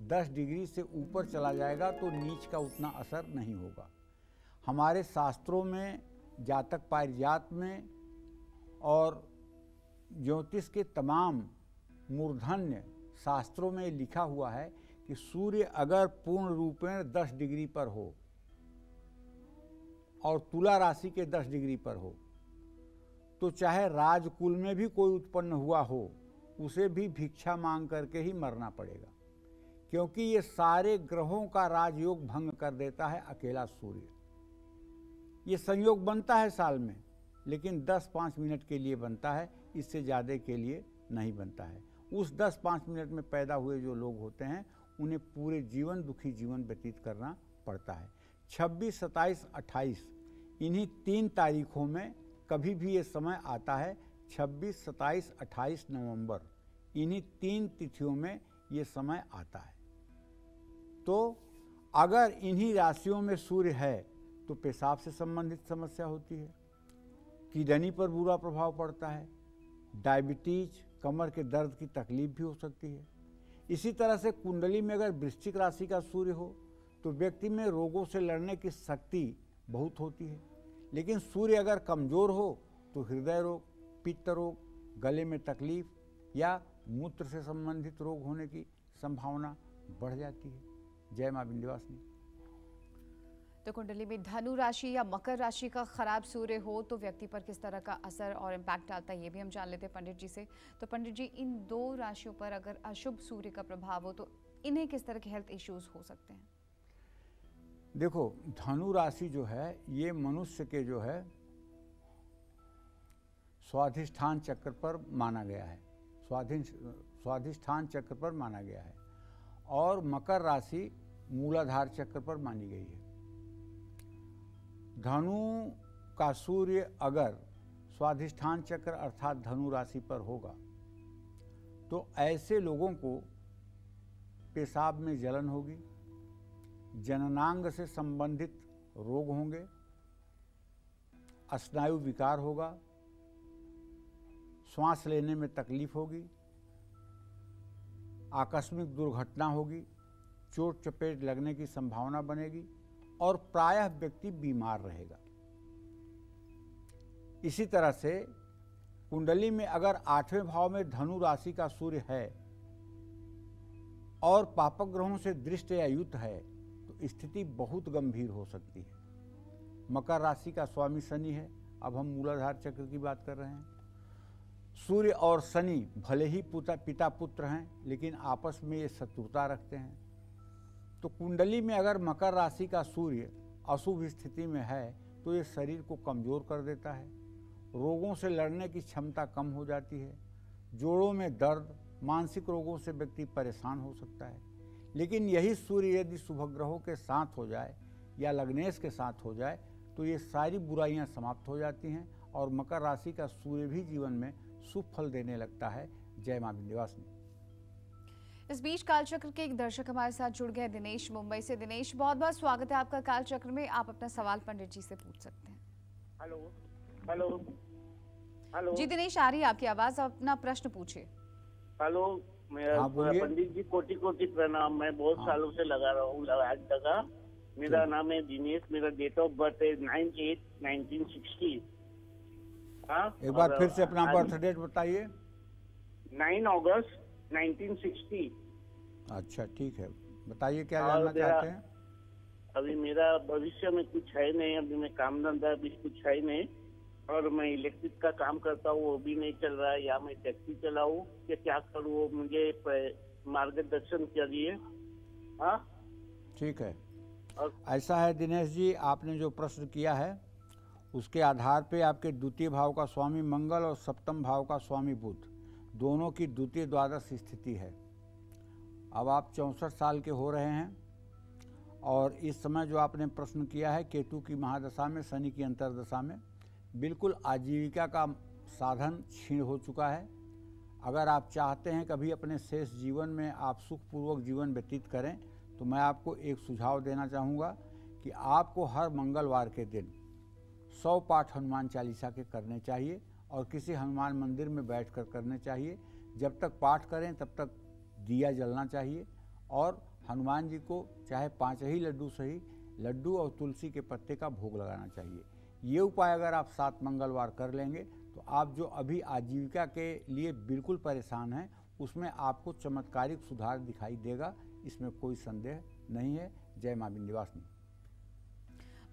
[SPEAKER 2] 10 डिग्री से ऊपर चला जाएगा तो नीच का उतना असर नहीं होगा। हमारे शास्त्रों में, जातक पारिजात में और ज्योतिष के तमाम मूर्धन्य शास्त्रों में लिखा हुआ है कि सूर्य अगर पूर्ण रूपेण 10 डिग्री पर हो और तुला राशि के 10 डिग्री पर हो तो चाहे राजकुल में भी कोई उत्पन्न हुआ हो, उसे भी भिक्षा मांग करके ही मरना पड़ेगा, क्योंकि ये सारे ग्रहों का राजयोग भंग कर देता है अकेला सूर्य। ये संयोग बनता है साल में, लेकिन 10-5 मिनट के लिए बनता है इससे ज़्यादा के लिए नहीं बनता है। उस 10-5 मिनट में पैदा हुए जो लोग होते हैं उन्हें पूरे जीवन दुखी जीवन व्यतीत करना पड़ता है। 26, 27, 28 इन्हीं तीन तारीखों में कभी भी ये समय आता है 26, 27, 28 नवंबर इन्हीं तीन तिथियों में ये समय आता है। तो अगर इन्हीं राशियों में सूर्य है तो पेशाब से संबंधित समस्या होती है किडनी पर बुरा प्रभाव पड़ता है डायबिटीज़, कमर के दर्द की तकलीफ़ भी हो सकती है। इसी तरह से कुंडली में अगर वृश्चिक राशि का सूर्य हो तो व्यक्ति में रोगों से लड़ने की शक्ति बहुत होती है। लेकिन सूर्य अगर कमज़ोर हो तो हृदय रोग, पित्त रोग, गले में तकलीफ़ या मूत्र से संबंधित रोग होने की संभावना बढ़ जाती है। जय माँ विंध्यवासिनी
[SPEAKER 1] तो कुंडली में धनु राशि या मकर राशि का खराब सूर्य हो तो व्यक्ति पर किस तरह का असर और इम्पैक्ट डालता है, ये भी हम जान लेते हैं पंडित जी से। तो पंडित जी, इन दो राशियों पर अगर अशुभ सूर्य का प्रभाव हो तो इन्हें किस तरह के हेल्थ इश्यूज़ हो सकते हैं?
[SPEAKER 2] देखो, धनु राशि जो है, ये मनुष्य के जो है, स्वाधिष्ठान चक्र पर माना गया है। स्वाधीन स्वाधिष्ठान चक्र पर माना गया है। और मकर राशि मूलाधार चक्र पर मानी गई है। धनु का सूर्य अगर स्वाधिष्ठान चक्र अर्थात धनु राशि पर होगा तो ऐसे लोगों को पेशाब में जलन होगी, जननांग से संबंधित रोग होंगे स्नायु विकार होगा, श्वास लेने में तकलीफ़ होगी, आकस्मिक दुर्घटना होगी, चोट चपेट लगने की संभावना बनेगी और प्रायः व्यक्ति बीमार रहेगा। इसी तरह से कुंडली में अगर आठवें भाव में धनु राशि का सूर्य है और पापक ग्रहों से दृष्ट या युद्ध है तो स्थिति बहुत गंभीर हो सकती है। मकर राशि का स्वामी शनि है। अब हम मूलाधार चक्र की बात कर रहे हैं। सूर्य और शनि भले ही पुता पिता पुत्र हैं, लेकिन आपस में ये शत्रुता रखते हैं। तो कुंडली में अगर मकर राशि का सूर्य अशुभ स्थिति में है तो ये शरीर को कमज़ोर कर देता है। रोगों से लड़ने की क्षमता कम हो जाती है। जोड़ों में दर्द, मानसिक रोगों से व्यक्ति परेशान हो सकता है। लेकिन यही सूर्य यदि शुभ ग्रहों के साथ हो जाए या लग्नेश के साथ हो जाए तो ये सारी बुराइयाँ समाप्त हो जाती हैं और मकर राशि का सूर्य भी जीवन में शुभ फल देने लगता है। जय माँ विंध्यवासिनी
[SPEAKER 1] इस बीच कालचक्र के एक दर्शक हमारे साथ जुड़ गए दिनेश मुंबई से। दिनेश बहुत बहुत स्वागत है आपका कालचक्र में। आप अपना सवाल पंडित जी से पूछ सकते हैं।
[SPEAKER 5] Hello hello hello.
[SPEAKER 1] जी दिनेश आ रही है आपकी आवाज़। आप अपना प्रश्न पूछिए।
[SPEAKER 5] हेलो मैं
[SPEAKER 2] हाँ,
[SPEAKER 5] पंडित जी कोटि कोटि प्रणाम। मैं बहुत
[SPEAKER 2] हाँ।
[SPEAKER 5] सालों से लगा रहा हूँ आज तक। मेरा नाम है दिनेश। मेरा डेट ऑफ़ बर्थ है नाइन एट नाइनटीन सिक्सटी हाँ?
[SPEAKER 2] एक बार फिर से अपना बर्थ डेट बताइए।
[SPEAKER 5] Nine August nineteen sixty.
[SPEAKER 2] अच्छा ठीक है। बताइए क्या जानना चाहते हैं?
[SPEAKER 5] अभी मेरा भविष्य में कुछ है नहीं अभी मैं काम धंधा भी कुछ है नहीं और मैं इलेक्ट्रिक का काम करता हूँ वो भी नहीं चल रहा है या मैं टैक्सी चलाऊ या क्या करूँ वो मुझे मार्गदर्शन करिए। हाँ?
[SPEAKER 2] ठीक है।
[SPEAKER 5] और
[SPEAKER 2] ऐसा है दिनेश जी आपने जो प्रश्न किया है उसके आधार पे आपके द्वितीय भाव का स्वामी मंगल और सप्तम भाव का स्वामी बुध। दोनों की द्वितीय द्वादश स्थिति है। अब आप चौंसठ साल के हो रहे हैं और इस समय जो आपने प्रश्न किया है, केतु की महादशा में, शनि की अंतरदशा में, बिल्कुल आजीविका का साधन क्षीण हो चुका है। अगर आप चाहते हैं कभी अपने शेष जीवन में आप सुखपूर्वक जीवन व्यतीत करें तो मैं आपको एक सुझाव देना चाहूँगा कि आपको हर मंगलवार के दिन सौ पाठ हनुमान चालीसा के करने चाहिए। और किसी हनुमान मंदिर में बैठ कर करने चाहिए। जब तक पाठ करें, तब तक दिया जलना चाहिए। और हनुमान जी को चाहे पाँच ही लड्डू सही, लड्डू और तुलसी के पत्ते का भोग लगाना चाहिए। ये उपाय अगर आप सात मंगलवार कर लेंगे तो आप जो अभी आजीविका के लिए बिल्कुल परेशान हैं, उसमें आपको चमत्कारिक सुधार दिखाई देगा। इसमें कोई संदेह नहीं है। जय माँ विंध्यवासिनी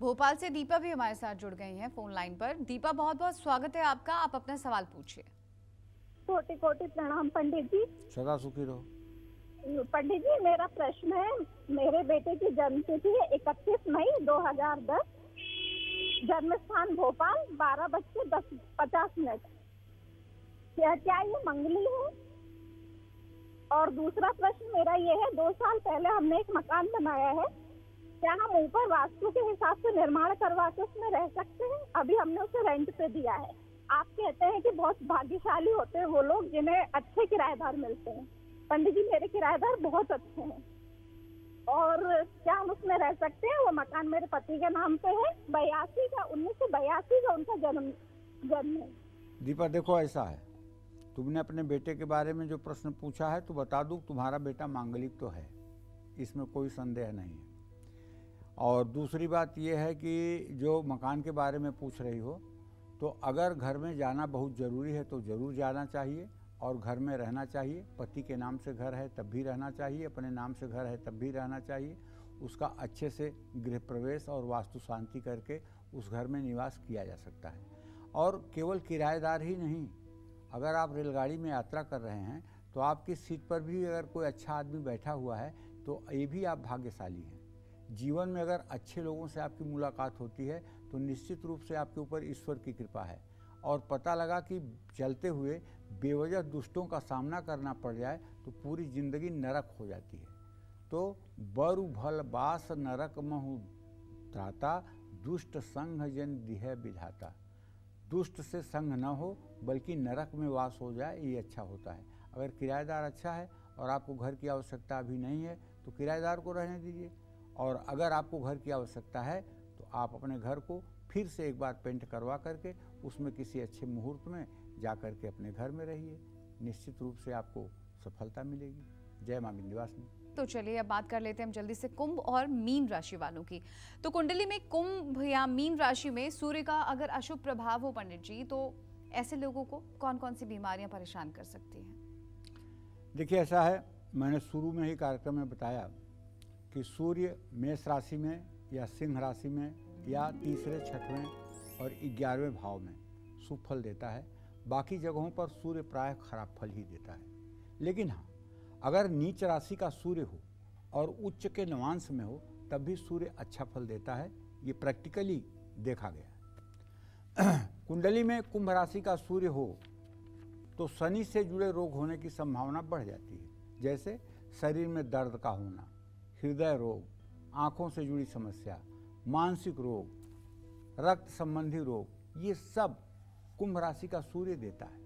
[SPEAKER 1] भोपाल से दीपा भी हमारे साथ जुड़ गई हैं फ़ोन लाइन पर। दीपा बहुत बहुत स्वागत है आपका। आप अपना सवाल पूछिए।
[SPEAKER 6] कोटि कोटि प्रणाम पंडित जी।
[SPEAKER 2] सदा सुखी रहो।
[SPEAKER 6] पंडित जी मेरा प्रश्न है। मेरे बेटे की जन्म तिथि है इकतीस मई 2010 जन्म स्थान भोपाल बारह बज के दस पचास मिनट। क्या क्या ये मंगली है? और दूसरा प्रश्न मेरा ये है दो साल पहले हमने एक मकान बनाया है। क्या हम ऊपर वास्तु के हिसाब से निर्माण करवा के उसमें रह सकते हैं। अभी हमने उसे रेंट पे दिया है। आप कहते हैं कि बहुत भाग्यशाली होते हैं वो लोग जिन्हें अच्छे किराएदार मिलते हैं। पंडित जी, मेरे किराएदार बहुत अच्छे हैं। और क्या हम उसमें रह सकते हैं? वो मकान मेरे पति के नाम पे है। बयासी का, उन्नीस सौ बयासी का उनका जन्म जन्म है।
[SPEAKER 2] दीपा, देखो ऐसा है। तुमने अपने बेटे के बारे में जो प्रश्न पूछा है तो बता दूँ, तुम्हारा बेटा मांगलिक तो है। इसमें कोई संदेह नहीं है। और दूसरी बात यह है कि जो मकान के बारे में पूछ रही हो तो अगर घर में जाना बहुत ज़रूरी है तो ज़रूर जाना चाहिए और घर में रहना चाहिए। पति के नाम से घर है तब भी रहना चाहिए, अपने नाम से घर है तब भी रहना चाहिए। उसका अच्छे से गृह प्रवेश और वास्तु शांति करके उस घर में निवास किया जा सकता है। और केवल किराएदार ही नहीं, अगर आप रेलगाड़ी में यात्रा कर रहे हैं तो आपकी सीट पर भी अगर कोई अच्छा आदमी बैठा हुआ है तो ये भी आप भाग्यशाली हैं। जीवन में अगर अच्छे लोगों से आपकी मुलाकात होती है तो निश्चित रूप से आपके ऊपर ईश्वर की कृपा है। और पता लगा कि चलते हुए बेवजह दुष्टों का सामना करना पड़ जाए तो पूरी ज़िंदगी नरक हो जाती है। तो बरु भल बास नरक महु त्राता दुष्ट संघ जन दिह विधाता दुष्ट से संग न हो, बल्कि नरक में वास हो जाए, ये अच्छा होता है। अगर किराएदार अच्छा है और आपको घर की आवश्यकता अभी नहीं है तो किराएदार को रहने दीजिए। और अगर आपको घर की आवश्यकता है तो आप अपने घर को फिर से एक बार पेंट करवा करके उसमें किसी अच्छे मुहूर्त में जा करके अपने घर में रहिए। निश्चित रूप से आपको सफलता मिलेगी। जय माँ विंध्यवासिनी
[SPEAKER 1] तो चलिए अब बात कर लेते हैं हम जल्दी से कुंभ और मीन राशि वालों की। तो कुंडली में कुंभ या मीन राशि में सूर्य का अगर अशुभ प्रभाव हो पंडित जी तो ऐसे लोगों को कौन कौन सी बीमारियाँ परेशान कर सकती हैं?
[SPEAKER 2] देखिए ऐसा है मैंने शुरू में ही कार्यक्रम में बताया कि सूर्य मेष राशि में या सिंह राशि में या तीसरे, छठवें और ग्यारहवें भाव में शुभ फल देता है। बाकी जगहों पर सूर्य प्राय खराब फल ही देता है। लेकिन हाँ अगर नीच राशि का सूर्य हो और उच्च के नवांश में हो, तब भी सूर्य अच्छा फल देता है। ये प्रैक्टिकली देखा गया <clears throat> कुंडली में कुंभ राशि का सूर्य हो तो शनि से जुड़े रोग होने की संभावना बढ़ जाती है। जैसे शरीर में दर्द का होना हृदय रोग, आँखों से जुड़ी समस्या, मानसिक रोग, रक्त संबंधी रोग, ये सब कुंभ राशि का सूर्य देता है।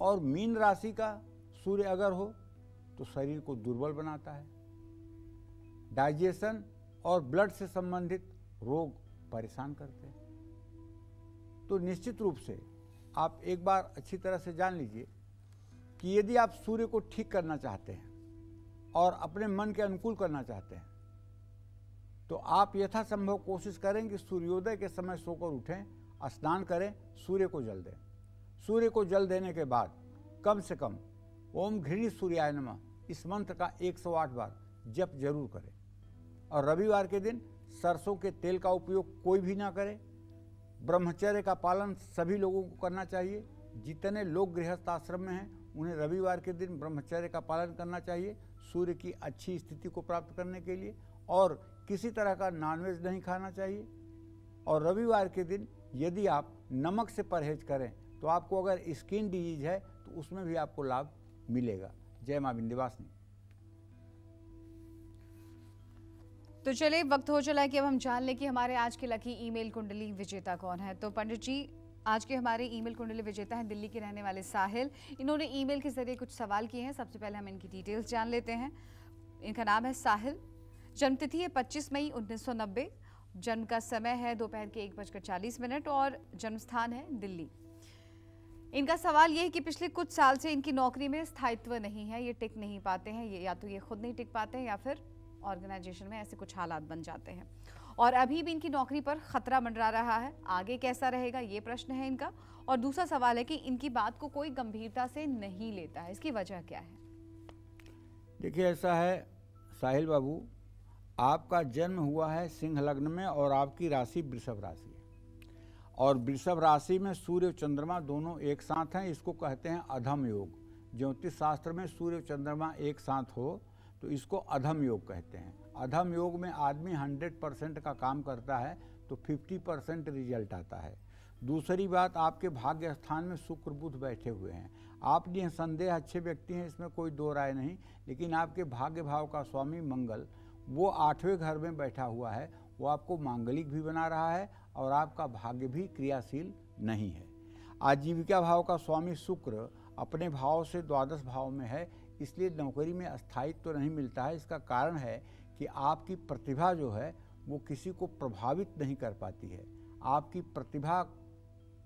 [SPEAKER 2] और मीन राशि का सूर्य अगर हो तो शरीर को दुर्बल बनाता है। डाइजेशन और ब्लड से संबंधित रोग परेशान करते हैं। तो निश्चित रूप से आप एक बार अच्छी तरह से जान लीजिए कि यदि आप सूर्य को ठीक करना चाहते हैं और अपने मन के अनुकूल करना चाहते हैं। तो आप यथासंभव कोशिश करें कि सूर्योदय के समय सोकर उठें, स्नान करें, सूर्य को जल दें। सूर्य को जल देने के बाद कम से कम ओम घृणी सूर्याय नमः, इस मंत्र का 108 बार जप ज़रूर करें। और रविवार के दिन सरसों के तेल का उपयोग कोई भी ना करे। ब्रह्मचर्य का पालन सभी लोगों को करना चाहिए। जितने लोग गृहस्थ आश्रम में हैं, उन्हें रविवार के दिन ब्रह्मचर्य का पालन करना चाहिए। सूर्य की अच्छी स्थिति को प्राप्त करने के लिए और किसी तरह का नॉनवेज नहीं खाना चाहिए। और रविवार के दिन यदि आप नमक से परहेज करें तो आपको अगर स्किन डिज़ीज़ है तो उसमें भी आपको लाभ मिलेगा। जय माँ विंध्यवासिनी।
[SPEAKER 1] तो चलिए, वक्त हो चला है कि अब हम जान लें कि हमारे आज के लकी ईमेल कुंडली विजेता कौन है। तो पंडित जी आज के हमारे ईमेल कुंडली विजेता हैं दिल्ली के रहने वाले साहिल। इन्होंने ईमेल के ज़रिए कुछ सवाल किए हैं। सबसे पहले हम इनकी डिटेल्स जान लेते हैं। इनका नाम है साहिल। जन्मतिथि है 25 मई 1990 जन्म का समय है दोपहर के एक बजकर चालीस मिनट और जन्म स्थान है दिल्ली। इनका सवाल ये है कि पिछले कुछ साल से इनकी नौकरी में स्थायित्व नहीं है, ये टिक नहीं पाते हैं, ये या तो ये खुद नहीं टिक पाते हैं या फिर ऑर्गेनाइजेशन में ऐसे कुछ हालात बन जाते हैं। और अभी भी इनकी नौकरी पर खतरा मंडरा रहा है। आगे कैसा रहेगा, ये प्रश्न है इनका। और दूसरा सवाल है कि इनकी बात को कोई गंभीरता से नहीं लेता है। इसकी वजह क्या है?
[SPEAKER 2] देखिए, ऐसा है, साहिल बाबू, आपका जन्म हुआ है सिंह लग्न में और आपकी राशि वृषभ राशि है। और वृषभ राशि में सूर्य चंद्रमा दोनों एक साथ हैं, इसको कहते हैं अधम योग। ज्योतिष शास्त्र में सूर्य चंद्रमा एक साथ हो तो इसको अधम योग कहते हैं। अधम योग में आदमी 100 परसेंट का काम करता है तो 50 परसेंट रिज़ल्ट आता है। दूसरी बात, आपके भाग्य स्थान में शुक्र बुध बैठे हुए हैं। आप संदेह अच्छे व्यक्ति हैं, इसमें कोई दो राय नहीं, लेकिन आपके भाग्य भाव का स्वामी मंगल, वो आठवें घर में बैठा हुआ है, वो आपको मांगलिक भी बना रहा है और आपका भाग्य भी क्रियाशील नहीं है। आजीविका भाव का स्वामी शुक्र अपने भाव से द्वादश भाव में है, इसलिए नौकरी में स्थायित्व तो नहीं मिलता है। इसका कारण है कि आपकी प्रतिभा जो है, वो किसी को प्रभावित नहीं कर पाती है। आपकी प्रतिभा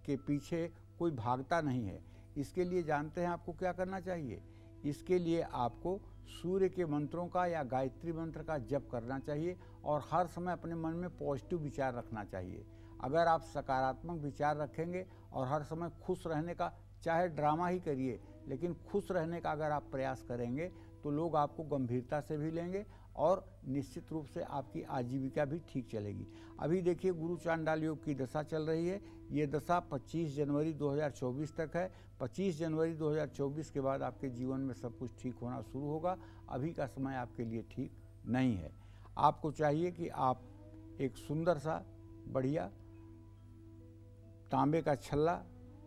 [SPEAKER 2] के पीछे कोई भागता नहीं है। इसके लिए जानते हैं आपको क्या करना चाहिए? इसके लिए आपको सूर्य के मंत्रों का या गायत्री मंत्र का जप करना चाहिए और हर समय अपने मन में पॉजिटिव विचार रखना चाहिए। अगर आप सकारात्मक विचार रखेंगे और हर समय खुश रहने का, चाहे ड्रामा ही करिए, लेकिन खुश रहने का अगर आप प्रयास करेंगे तो लोग आपको गंभीरता से भी लेंगे और निश्चित रूप से आपकी आजीविका भी ठीक चलेगी। अभी देखिए गुरु चांडाल योग की दशा चल रही है। ये दशा 25 जनवरी 2024 तक है। 25 जनवरी 2024 के बाद आपके जीवन में सब कुछ ठीक होना शुरू होगा। अभी का समय आपके लिए ठीक नहीं है। आपको चाहिए कि आप एक सुंदर सा, बढ़िया, तांबे का छल्ला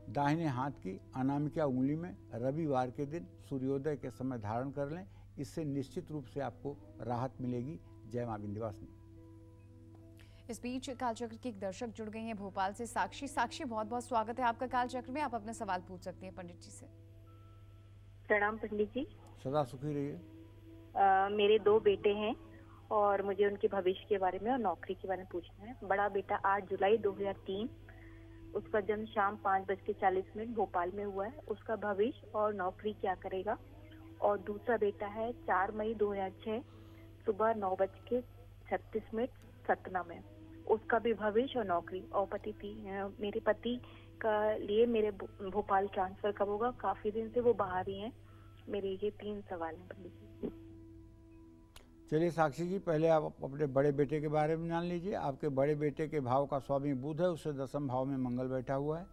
[SPEAKER 2] दाहिने हाथ की अनामिका उंगली में रविवार के दिन सूर्योदय के समय धारण कर लें। इससे निश्चित रूप से आपको राहत मिलेगी। जय माँ विंध्यवासिनी।
[SPEAKER 1] इस बीच कालचक्र के एक दर्शक जुड़ गए हैं भोपाल से। साक्षी साक्षी बहुत बहुत स्वागत है आपका कालचक्र में। आप अपने सवाल पूछ सकते हैं पंडित जी से।
[SPEAKER 7] प्रणाम पंडित जी।
[SPEAKER 2] सदा सुखी रहिए।
[SPEAKER 7] मेरे दो बेटे हैं और मुझे उनके भविष्य के बारे में और नौकरी के बारे में पूछना है। बड़ा बेटा आठ जुलाई 2003 उसका जन्म शाम पाँच बज के चालीस मिनट भोपाल में हुआ है। उसका भविष्य और नौकरी क्या करेगा? और दूसरा बेटा है चार मई दो हज़ार छह, सुबह नौ बज के छत्तीस मिनट सतना में। उसका भी भविष्य और नौकरी, और पति थी मेरे पति का लिए मेरे भोपाल ट्रांसफ़र कब होगा? काफ़ी दिन से वो बाहर ही हैं। मेरे ये तीन सवाल हैं। पंडित जी
[SPEAKER 2] चलिए साक्षी जी, पहले आप अपने बड़े बेटे के बारे में जान लीजिए। आपके बड़े बेटे के भाव का स्वामी बुध है, उससे दसम भाव में मंगल बैठा हुआ है।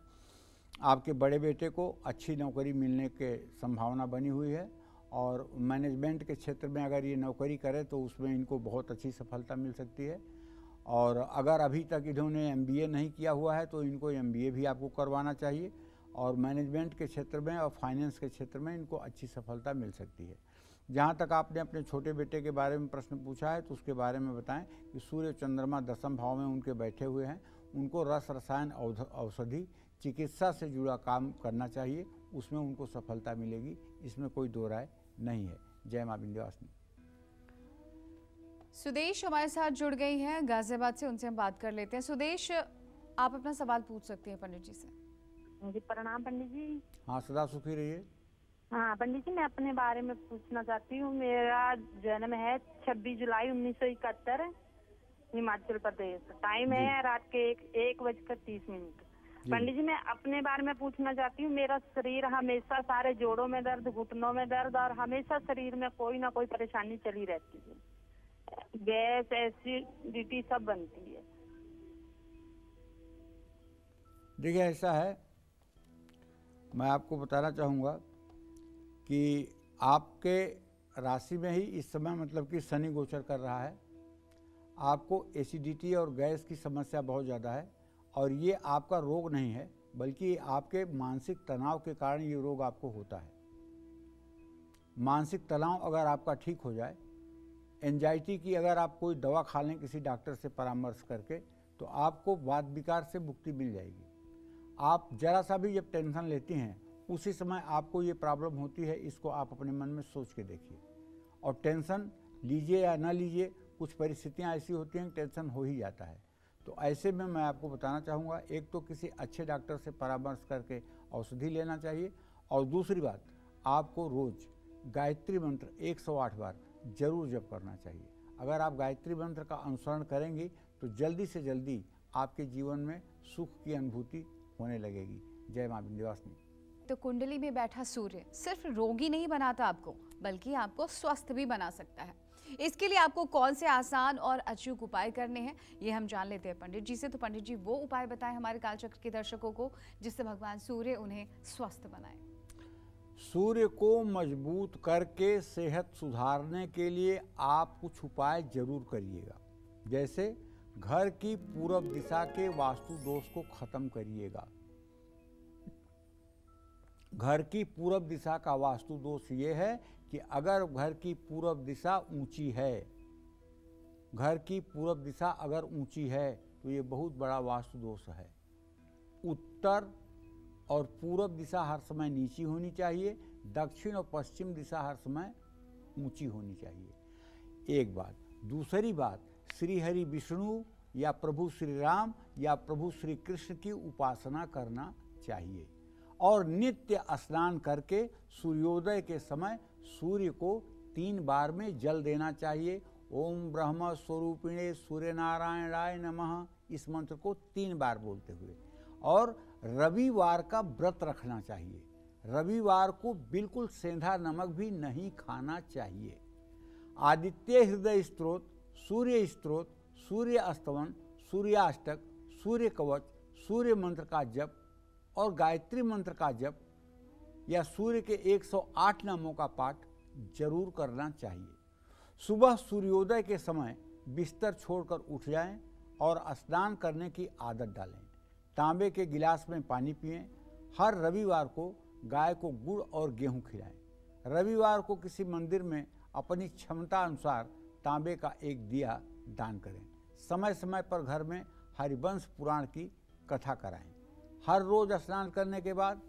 [SPEAKER 2] आपके बड़े बेटे को अच्छी नौकरी मिलने के संभावना बनी हुई है। और मैनेजमेंट के क्षेत्र में अगर ये नौकरी करे तो उसमें इनको बहुत अच्छी सफलता मिल सकती है। और अगर अभी तक इन्होंने एमबीए नहीं किया हुआ है तो इनको एमबीए भी आपको करवाना चाहिए। और मैनेजमेंट के क्षेत्र में और फाइनेंस के क्षेत्र में इनको अच्छी सफलता मिल सकती है। जहाँ तक आपने अपने छोटे बेटे के बारे में प्रश्न पूछा है तो उसके बारे में बताएँ कि सूर्य चंद्रमा दसम भाव में उनके बैठे हुए हैं। उनको रस रसायन औषधि चिकित्सा से जुड़ा काम करना चाहिए। उसमें उनको सफलता मिलेगी। इसमें कोई दो राय नहीं है। जय माँ बिंदवासिनी।
[SPEAKER 1] सुदेश हमारे साथ जुड़ गई हैं गाजियाबाद से उनसे हम बात कर लेते हैं। सुदेश आप अपना सवाल पूछ सकते हैं पंडित जी से।
[SPEAKER 7] जी प्रणाम पंडित जी।
[SPEAKER 2] हाँ सदा सुखी रहिए।
[SPEAKER 7] हाँ पंडित जी मैं अपने बारे में पूछना चाहती हूँ। मेरा जन्म है 26 जुलाई उन्नीस सौ इकहत्तर
[SPEAKER 8] हिमाचल प्रदेश। टाइम है रात के एक एक बजकर तीस मिनट। पंडित जी मैं अपने बारे में पूछना चाहती हूँ। मेरा शरीर हमेशा सारे जोड़ों में दर्द घुटनों में दर्द और हमेशा शरीर में कोई ना कोई परेशानी चली रहती है। गैस एसिडिटी सब बनती है।
[SPEAKER 2] देखिए ऐसा है। मैं आपको बताना चाहूँगा कि आपके राशि में ही इस समय मतलब कि शनि गोचर कर रहा है। आपको एसिडिटी और गैस की समस्या बहुत ज़्यादा है। और ये आपका रोग नहीं है, बल्कि आपके मानसिक तनाव के कारण ये रोग आपको होता है। मानसिक तनाव अगर आपका ठीक हो जाए एंजाइटी की अगर आप कोई दवा खा लें किसी डॉक्टर से परामर्श करके तो आपको वाद विकार से मुक्ति मिल जाएगी। आप जरा सा भी जब टेंशन लेती हैं, उसी समय आपको ये प्रॉब्लम होती है, इसको आप अपने मन में सोच के देखिए। और टेंशन लीजिए या ना लीजिए, कुछ परिस्थितियाँ ऐसी होती हैं, टेंशन हो ही जाता है। तो ऐसे में मैं आपको बताना चाहूँगा, एक तो किसी अच्छे डॉक्टर से परामर्श करके औषधि लेना चाहिए और दूसरी बात, आपको रोज़ गायत्री मंत्र 108 बार ज़रूर जप करना चाहिए। अगर आप गायत्री मंत्र का अनुसरण करेंगे तो जल्दी से जल्दी आपके जीवन में सुख की अनुभूति होने लगेगी। जय माँ विंध्यवासिनी
[SPEAKER 1] तो कुंडली में बैठा सूर्य सिर्फ़ रोगी नहीं बनाता आपको, बल्कि आपको स्वस्थ भी बना सकता है। इसके लिए आपको कौन से आसान और अचूक उपाय करने हैं। ये हम जान लेते हैं पंडित जी से। तो पंडित जी, वो उपाय बताएँ हमारे कालचक्र के दर्शकों को, जिससे भगवान सूर्य उन्हें स्वस्थ बनाए।
[SPEAKER 2] सूर्य को मज़बूत करके सेहत सुधारने के लिए आप कुछ उपाय ज़रूर करिएगा। जैसे घर की पूर्व दिशा के वास्तु दोष को खत्म करिएगा। घर की पूर्व दिशा का वास्तु दोष ये है कि अगर घर की पूर्व दिशा ऊँची है, घर की पूर्व दिशा अगर ऊँची है तो ये बहुत बड़ा वास्तु दोष है। उत्तर और पूर्व दिशा हर समय नीची होनी चाहिए, दक्षिण और पश्चिम दिशा हर समय ऊँची होनी चाहिए। एक बात, दूसरी बात श्री हरि विष्णु या प्रभु श्री राम या प्रभु श्री कृष्ण की उपासना करना चाहिए। और नित्य स्नान करके सूर्योदय के समय सूर्य को तीन बार में जल देना चाहिए। ओम ब्रह्म स्वरूपिणे सूर्य नारायण राय नमः, इस मंत्र को तीन बार बोलते हुए। और रविवार का व्रत रखना चाहिए। रविवार को बिल्कुल सेंधा नमक भी नहीं खाना चाहिए। आदित्य हृदय स्त्रोत, सूर्य स्त्रोत सूर्य अस्तवन सूर्याष्टक, सूर्य कवच, सूर्य मंत्र का जप और गायत्री मंत्र का जप या सूर्य के 108 नामों का पाठ ज़रूर करना चाहिए। सुबह सूर्योदय के समय बिस्तर छोड़कर उठ जाएँ और स्नान करने की आदत डालें। तांबे के गिलास में पानी पिएँ। हर रविवार को गाय को गुड़ और गेहूँ खिलाएँ। रविवार को किसी मंदिर में अपनी क्षमता अनुसार तांबे का एक दिया दान करें। समय समय पर घर में हरिवंश पुराण की कथा कराएँ। हर रोज स्नान करने के बाद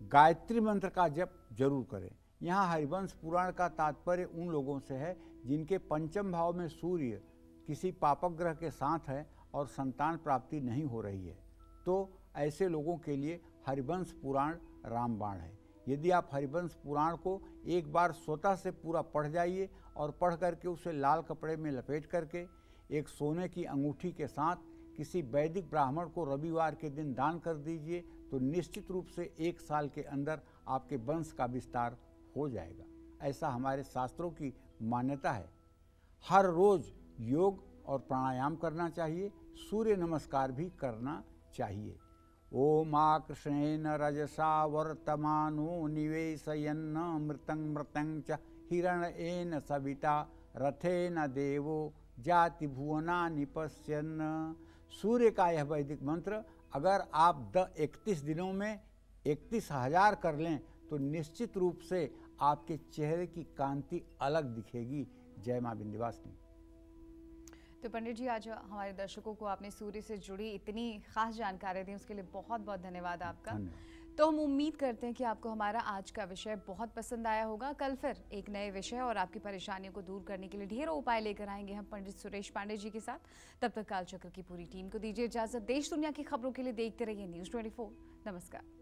[SPEAKER 2] गायत्री मंत्र का जप ज़रूर करें। यहाँ हरिवंश पुराण का तात्पर्य उन लोगों से है जिनके पंचम भाव में सूर्य किसी पापक ग्रह के साथ है और संतान प्राप्ति नहीं हो रही है। तो ऐसे लोगों के लिए हरिवंश पुराण रामबाण है। यदि आप हरिवंश पुराण को एक बार स्वतः से पूरा पढ़ जाइए और पढ़ करके उसे लाल कपड़े में लपेट करके एक सोने की अंगूठी के साथ किसी वैदिक ब्राह्मण को रविवार के दिन दान कर दीजिए तो निश्चित रूप से एक साल के अंदर आपके वंश का विस्तार हो जाएगा। ऐसा हमारे शास्त्रों की मान्यता है। हर रोज योग और प्राणायाम करना चाहिए, सूर्य नमस्कार भी करना चाहिए। ओम कृष्णेन रजसा वर्तमानो निवेशयन्न मृतं मृतं च हिरण एन सविता रथेन देवो जाति भुवना निपश्यन्न सूर्य का यह वैदिक मंत्र। अगर आप द इकतीस दिनों में इकतीस हज़ार कर लें तो निश्चित रूप से आपके चेहरे की कांति अलग दिखेगी। जय माँ बिंदवासिनी
[SPEAKER 1] तो पंडित जी आज हमारे दर्शकों को आपने सूर्य से जुड़ी इतनी खास जानकारी दी उसके लिए बहुत बहुत धन्यवाद आपका। तो हम उम्मीद करते हैं कि आपको हमारा आज का विषय बहुत पसंद आया होगा। कल फिर एक नए विषय और आपकी परेशानियों को दूर करने के लिए ढेरों उपाय लेकर आएँगे हम पंडित सुरेश पांडे जी के साथ। तब तक कालचक्र की पूरी टीम को दीजिए इजाज़त। देश दुनिया की खबरों के लिए देखते रहिए न्यूज़ ट्वेंटी नमस्कार।